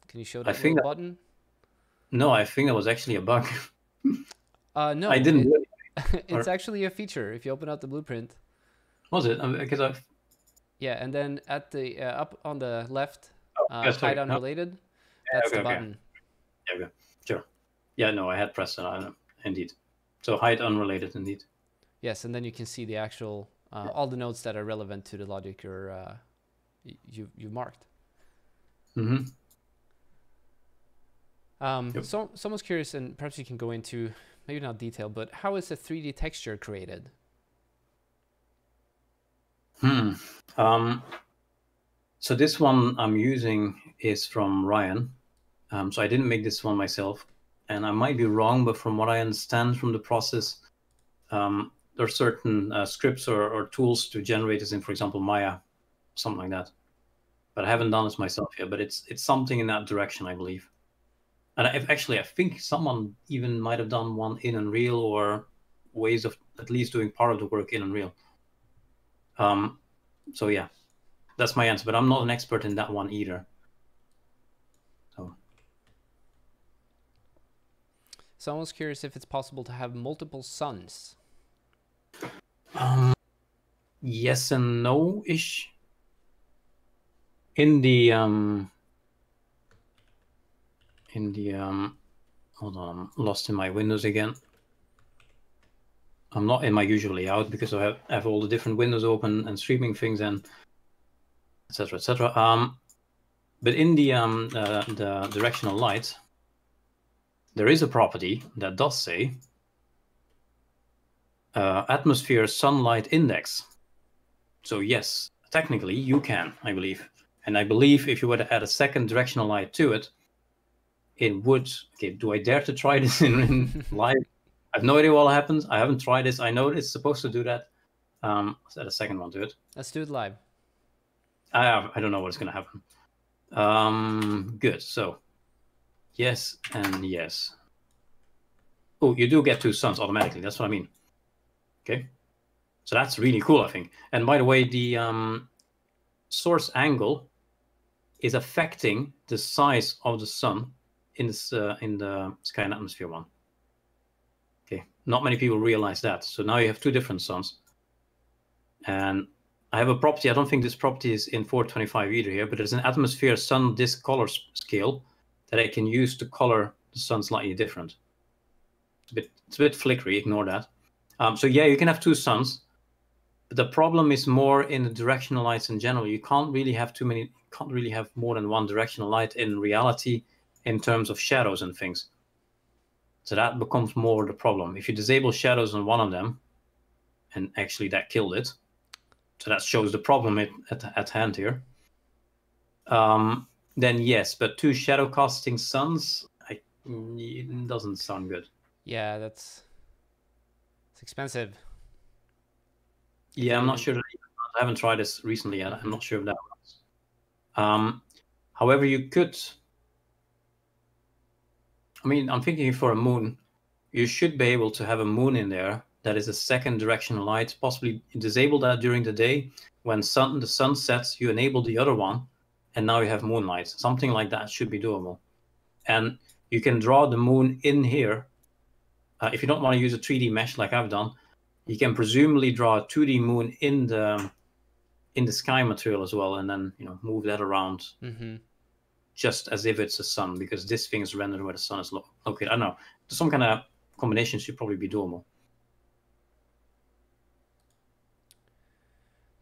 Can you show that I think that, button? No, I think that was actually a bug. uh, *laughs* no, I didn't. It, *laughs* it's actually a feature. If you open up the blueprint. Was it? Because um, I. Yeah, and then at the uh, up on the left, oh, uh, hide unrelated. Yeah, that's okay, the button. Okay. Yeah, okay. Sure. Yeah, no, I had pressed it on indeed. So hide unrelated indeed. Yes, and then you can see the actual uh, all the nodes that are relevant to the logic you're uh, you you marked. Mm-hmm. Um, yep. So someone's curious, and perhaps you can go into maybe not detail, but how is a 3D texture created? Hmm. Um, so this one I'm using is from Ryan. Um, so I didn't make this one myself, and I might be wrong, but from what I understand from the process, um, there are certain uh, scripts or, or, tools to generate this in, for example, Maya, something like that but I haven't done this myself yet. But it's it's something in that direction, I believe. And I, actually, I think someone even might have done one in Unreal or ways of at least doing part of the work in Unreal. Um, so yeah, that's my answer. But I'm not an expert in that one either. So. Someone's curious if it's possible to have multiple suns. Um, yes and no ish in the um in the um hold on I'm lost in my windows again i'm not in my usual layout because i have, have all the different windows open and streaming things and etc etc um but in the um uh, the directional light there is a property that does say uh, atmosphere sunlight index so yes technically you can i believe and I believe if you were to add a second directional light to it, it would. Okay, do I dare to try this in, in *laughs* live? I have no idea what happens. I haven't tried this. I know it's supposed to do that. Um, let's add a second one to it. Let's do it live. I have, I don't know what's going to happen. Um, good. So, yes and yes. Oh, you do get two suns automatically. That's what I mean. Okay. So that's really cool, I think. And by the way, the um, source angle is affecting the size of the sun in this uh, in the sky and atmosphere one. Not many people realize that. So now you have two different suns, and I have a property. I don't think this property is in 425 either here, but there's an atmosphere sun disk color scale that I can use to color the sun slightly different. It's a bit it's a bit flickery. Ignore that. Um, so yeah, you can have two suns. But the problem is more in the directional lights in general. You can't really have too many. Can't really have more than one directional light in reality in terms of shadows and things. So that becomes more the problem. If you disable shadows on one of them, and actually that killed it, so that shows the problem at, at, at hand here. Um, then yes, but two shadow casting suns, I, it doesn't sound good. Yeah, that's it's expensive. Yeah, I'm not sure. That, I haven't tried this recently yet. I'm not sure if that works. Um, however, you could. I mean, I'm thinking for a moon, you should be able to have a moon in there that is a second directional light. Possibly disable that during the day. When sun the sun sets, you enable the other one, and now you have moonlight. Something like that should be doable. And you can draw the moon in here. Uh, if you don't want to use a 3D mesh like I've done, you can presumably draw a 2D moon in the in the sky material as well, and then you know move that around Mm-hmm. Just as if it's a sun, because this thing is rendered where the sun is lo- located. I don't know. Some kind of combination should probably be doable.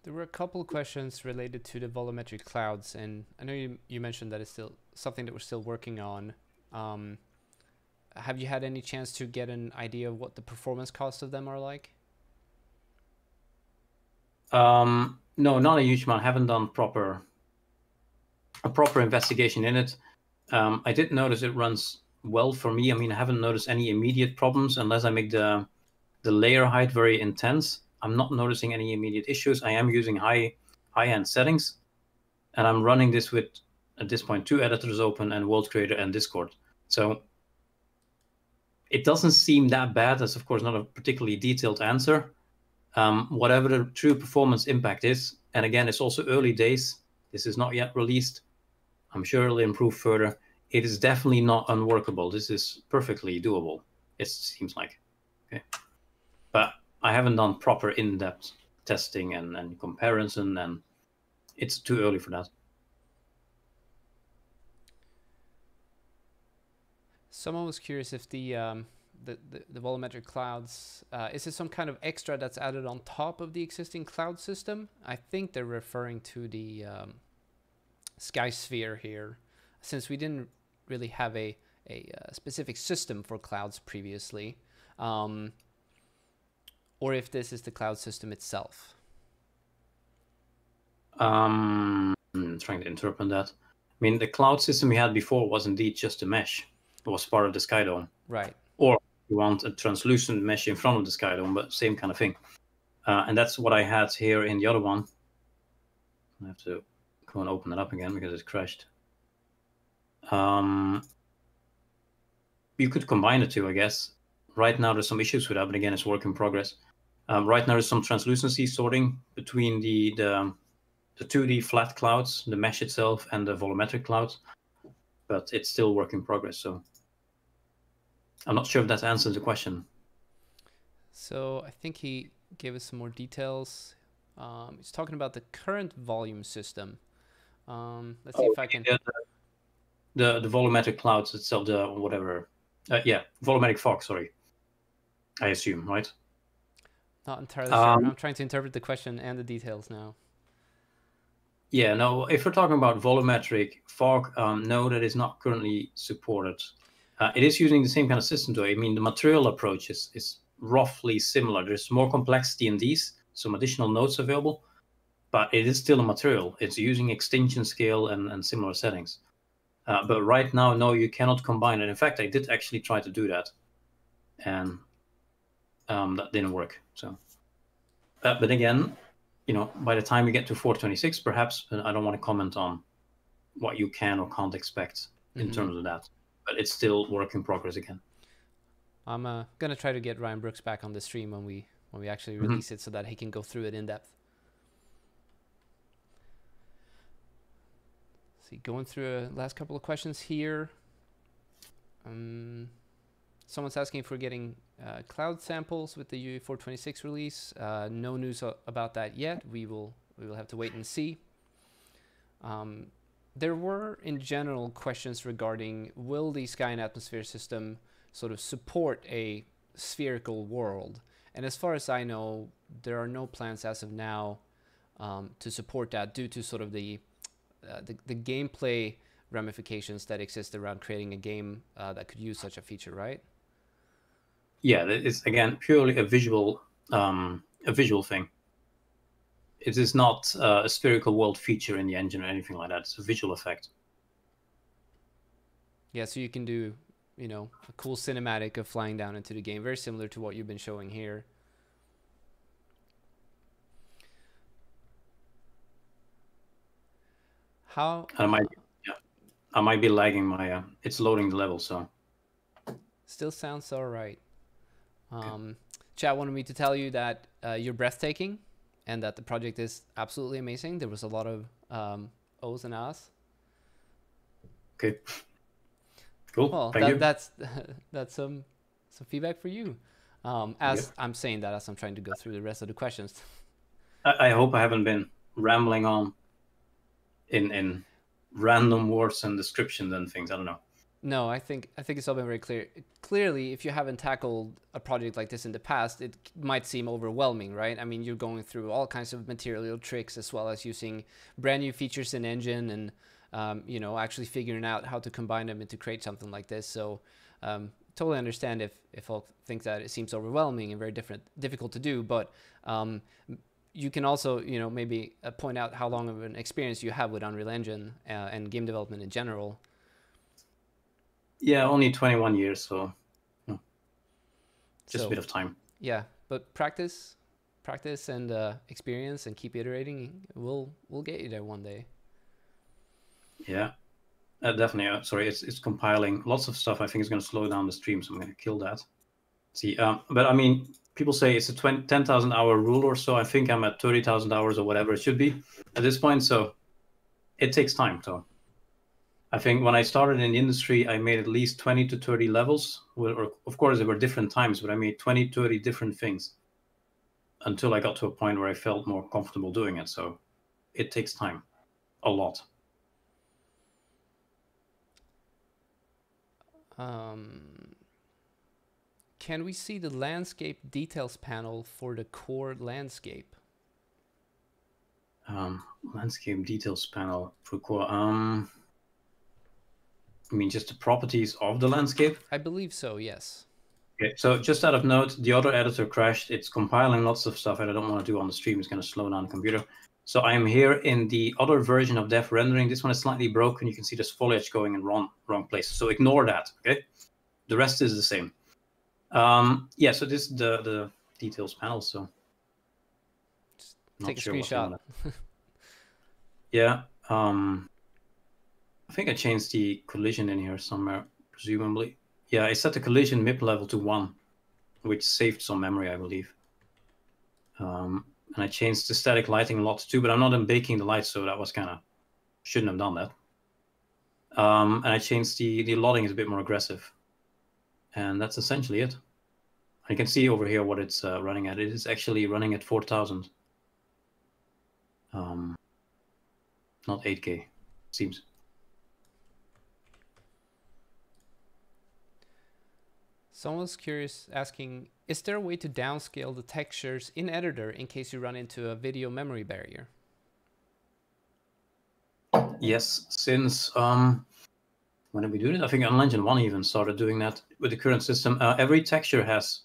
There were a couple of questions related to the volumetric clouds, and I know you you mentioned that it's still something that we're still working on. Um, have you had any chance to get an idea of what the performance costs of them are like? Um, no, not a huge amount. I haven't done proper a proper investigation in it. Um, I did notice it runs well for me. I mean, I haven't noticed any immediate problems unless I make the the layer height very intense. I'm not noticing any immediate issues. I am using high high end settings, and I'm running this with at this point two editors open and World Creator and Discord. So it doesn't seem that bad. That's of course not a particularly detailed answer. Um, whatever the true performance impact is, and again, it's also early days. This is not yet released. I'm sure it'll improve further. It is definitely not unworkable. This is perfectly doable. It seems like. Okay, but I haven't done proper in-depth testing and, and comparison, and it's too early for that. Someone was curious if the um, the, the, the volumetric clouds uh, is it some kind of extra that's added on top of the existing cloud system? I think they're referring to the um, sky sphere here, since we didn't really have a a, uh specific system for clouds previously, um, or if this is the cloud system itself. Um, I'm trying to interpret that. I mean, the cloud system we had before was indeed just a mesh. It was part of the Sky Dome. Right. Or you want a translucent mesh in front of the Sky Dome, but same kind of thing. Uh, and that's what I had here in the other one. I have to go and open it up again because it's crashed. Um, you could combine the two, I guess. Right now, there's some issues with that, but again, it's work in progress. Um, right now, there's some translucency sorting between the, the the 2D flat clouds, the mesh itself, and the volumetric clouds, but it's still work in progress. So I'm not sure if that answers the question. So I think he gave us some more details. Um, he's talking about the current volume system. Um, let's see if I can. The, the the volumetric clouds itself, the whatever, uh, yeah, volumetric fog. Sorry, I assume, right? Not entirely sure. Um, I'm trying to interpret the question and the details now. Yeah, no. If we're talking about volumetric fog, um, no, that is not currently supported. Uh, it is using the same kind of system, though. I mean, the material approach is, is roughly similar. There's more complexity in these, some additional nodes available, but it is still a material. It's using extinction scale and, and similar settings. Uh, but right now, no, you cannot combine it. In fact, I did actually try to do that, and um, that didn't work. So, uh, but again, you know, by the time we get to 426, perhaps, I don't want to comment on what you can or can't expect in Mhm. terms of that, but it's still work in progress again. I'm uh, gonna try to get Ryan Brooks back on the stream when we when we actually Mhm. release it, so that he can go through it in depth. See, going through a last couple of questions here. Um, someone's asking if we're getting uh, cloud samples with the UE426 release. Uh, no news about that yet. We will we will have to wait and see. Um, there were, in general, questions regarding will the sky and atmosphere system sort of support a spherical world? And as far as I know, there are no plans as of now um, to support that due to sort of the, uh, the, the gameplay ramifications that exist around creating a game uh, that could use such a feature, right? Yeah, it's again purely a visual um, a visual thing. It is not uh, a spherical world feature in the engine or anything like that. It's a visual effect. Yeah, so you can do you know, a cool cinematic of flying down into the game, very similar to what you've been showing here. How? I might, yeah, I might be lagging my. Uh, it's loading the level, so. Still sounds all right. Um, okay. Chat wanted me to tell you that uh, you're breathtaking, and that the project is absolutely amazing. There was a lot of um, O's and A's. Okay. *laughs* Cool. Well, Thank that, you. that's *laughs* that's some some feedback for you. Um, as yep. I'm saying that as I'm trying to go through the rest of the questions. I, I hope I haven't been rambling on in in random words and descriptions and things. I don't know. No, I think I think it's all been very clear. Clearly, if you haven't tackled a project like this in the past, it might seem overwhelming, right? I mean, you're going through all kinds of material tricks as well as using brand new features in engine and um, you know, actually figuring out how to combine them and to create something like this. So um, totally understand if, if folk think that it seems overwhelming and very different, difficult to do, but um, you can also, you know, maybe uh, point out how long of an experience you have with Unreal Engine uh, and game development in general. Yeah, only 21 years, so just so, a bit of time. Yeah, but practice, practice and uh, experience and keep iterating. We'll we'll get you there one day. Yeah, uh, definitely. Uh, sorry, it's it's compiling lots of stuff. I think it's going to slow down the stream, so I'm going to kill that. See, um, but I mean, people say it's a 20, 10,000 hour rule or so. I think I'm at 30,000 hours or whatever it should be at this point. So it takes time. So I think when I started in the industry, I made at least 20 to 30 levels. Or, of course, there were different times, but I made 20, 30 different things until I got to a point where I felt more comfortable doing it. So it takes time a lot. Um, can we see the landscape details panel for the core landscape? Um, landscape details panel for core. Um, I mean, just the properties of the landscape? I believe so, yes. Okay, so just out of note, the other editor crashed. It's compiling lots of stuff that I don't want to do on the stream. It's going to slow down the computer. So I'm here in the other version of dev rendering. This one is slightly broken. You can see there's foliage going in wrong wrong places. So ignore that. Okay. The rest is the same. Um, yeah. So this is the the details panel. So Just take a sure screenshot. yeah. Um, I think I changed the collision in here somewhere, presumably. Yeah, I set the collision MIP level to one, which saved some memory, I believe. Um, and I changed the static lighting a lot too, but I'm not in baking the lights, so that was kind of shouldn't have done that. Um, and I changed the the lotting is a bit more aggressive, and that's essentially it. I can see over here what it's uh, running at. It is actually running at 4,000. Um, not 8K, seems. Someone's curious asking, is there a way to downscale the textures in editor in case you run into a video memory barrier? Yes, since um, when did we do it? I think Unreal Engine 1 even started doing that with the current system. Uh, every texture has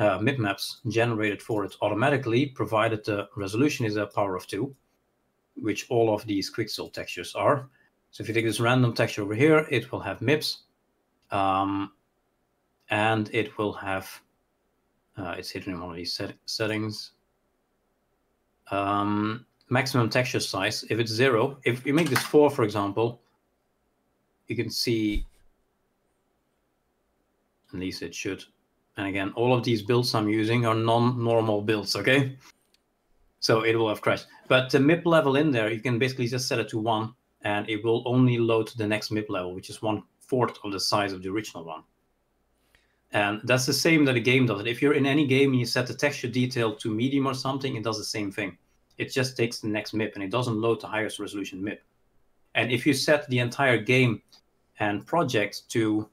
uh, MIP maps generated for it automatically, provided the resolution is a power of 2, which all of these Quixel textures are. So if you take this random texture over here, it will have MIPS. Um, and it will have uh, it's hidden in one of these set settings. Um, maximum texture size. If it's zero, if you make this four, for example, you can see, at least it should. And again, all of these builds I'm using are non-normal builds, okay? So it will have crashed. But the MIP level in there, you can basically just set it to one, and it will only load the next MIP level, which is one fourth of the size of the original one. And that's the same that a game does it. If you're in any game and you set the texture detail to medium or something, it does the same thing. It just takes the next MIP and it doesn't load the highest resolution MIP. And if you set the entire game and projects to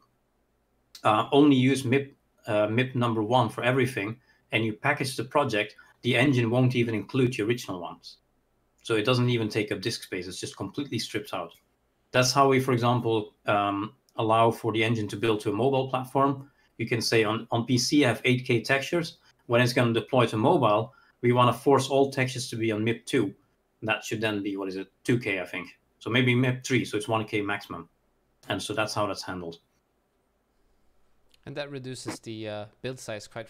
uh, only use MIP, uh, MIP number one for everything, and you package the project, the engine won't even include the original ones. So it doesn't even take up disk space. It's just completely stripped out. That's how we, for example, um, allow for the engine to build to a mobile platform. You can say on, on PC, I have 8K textures. When it's going to deploy to mobile, we want to force all textures to be on MIP2. That should then be, what is it, 2K, I think. So maybe MIP3, so it's 1K maximum. And so that's how that's handled. And that reduces the uh, build size quite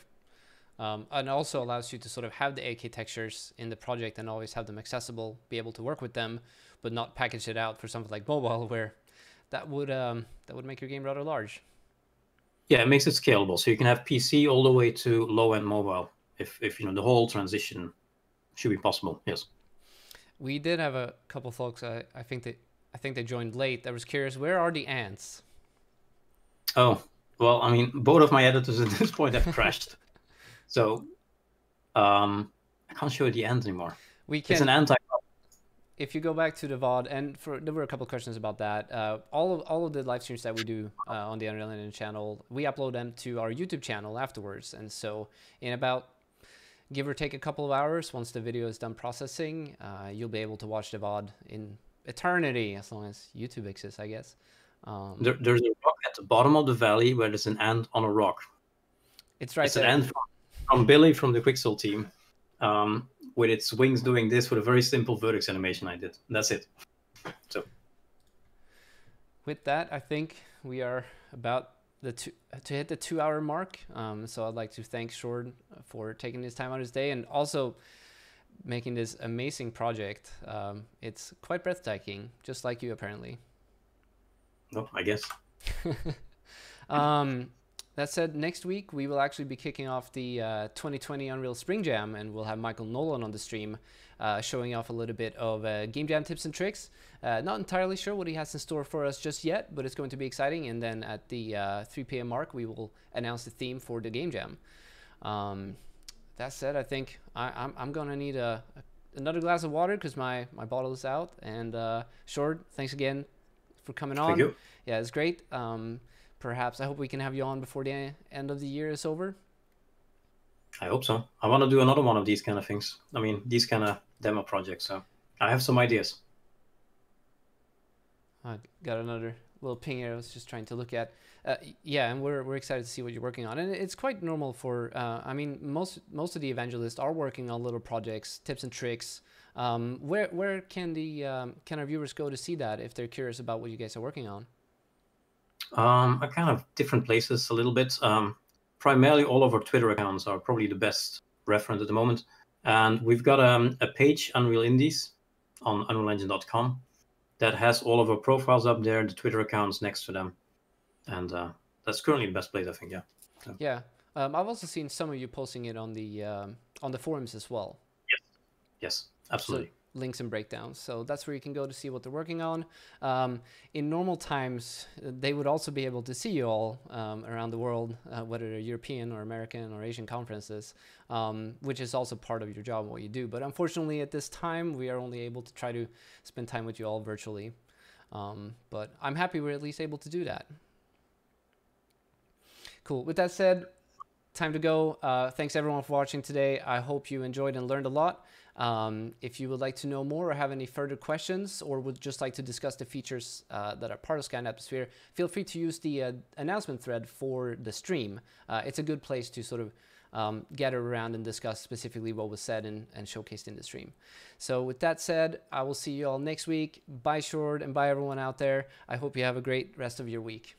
um, and also allows you to sort of have the 8K textures in the project and always have them accessible, be able to work with them, but not package it out for something like mobile, *laughs* where that would um, that would make your game rather large. Yeah, it makes it scalable, so you can have PC all the way to low-end mobile. If if you know the whole transition should be possible. Yes. We did have a couple folks. I, I think that I think they joined late. I was curious, where are the ants? Oh well, I mean, both of my editors at this point have crashed. *laughs* So um, I can't show you the end anymore. We can. It's an anti. If you go back to the VOD, and for there were a couple of questions about that. Uh, all of all of the live streams that we do uh, on the Unreal Engine channel, we upload them to our YouTube channel afterwards. And so, in about give or take a couple of hours, once the video is done processing, uh, you'll be able to watch the VOD in eternity, as long as YouTube exists, I guess. Um, there, there's a rock at the bottom of the valley where there's an ant on a rock. It's right it's there. an ant from from Billy from the Quixel team, um, with its wings doing this with a very simple vertex animation I did. That's it. So, with that, I think we are about the two, to hit the two-hour mark. Um, so I'd like to thank Sjoerd for taking his time out of his day and also making this amazing project. Um, it's quite breathtaking, just like you apparently. No, I guess. *laughs* um, that said, next week we will actually be kicking off the uh, 2020 Unreal Spring Jam, and we'll have Michael Noland on the stream, uh, showing off a little bit of uh, game jam tips and tricks. Uh, not entirely sure what he has in store for us just yet, but it's going to be exciting. And then at the uh, 3 p.m. mark, we will announce the theme for the game jam. Um, that said, I think I, am I'm, I'm gonna need a, a, another glass of water because my my bottle is out. And uh, Sjoerd, thanks again for coming on. Thank you. Yeah, it's great. Um, perhaps. I hope we can have you on before the end of the year is over. I hope so. I want to do another one of these kind of things. I mean, these kind of demo projects. So I have some ideas. I got another little ping here. I was just trying to look at. Uh, yeah, and we're we're excited to see what you're working on, and it's quite normal for. Uh, I mean, most most of the evangelists are working on little projects, tips and tricks. Um, where where can the um, can our viewers go to see that if they're curious about what you guys are working on? Um, are kind of different places a little bit. Um, primarily, all of our Twitter accounts are probably the best reference at the moment. And we've got um, a page, Unreal Indies, on UnrealEngine.com that has all of our profiles up there, the Twitter accounts next to them. And uh, that's currently the best place, I think, yeah. So. Yeah. Um, I've also seen some of you posting it on the um, on the forums as well. Yes. Yes, absolutely. So links and breakdowns. So that's where you can go to see what they're working on. Um, in normal times, they would also be able to see you all um, around the world, uh, whether they're European or American or Asian conferences, um, which is also part of your job what you do. But unfortunately, at this time, we are only able to try to spend time with you all virtually. Um, but I'm happy we're at least able to do that. Cool. With that said, time to go. Uh, thanks everyone for watching today. I hope you enjoyed and learned a lot. Um, if you would like to know more or have any further questions or would just like to discuss the features uh, that are part of Sky and Atmosphere, feel free to use the uh, announcement thread for the stream. Uh, it's a good place to sort of um, gather around and discuss specifically what was said and, and, showcased in the stream. So with that said, I will see you all next week. Bye Sjoerd and bye everyone out there. I hope you have a great rest of your week.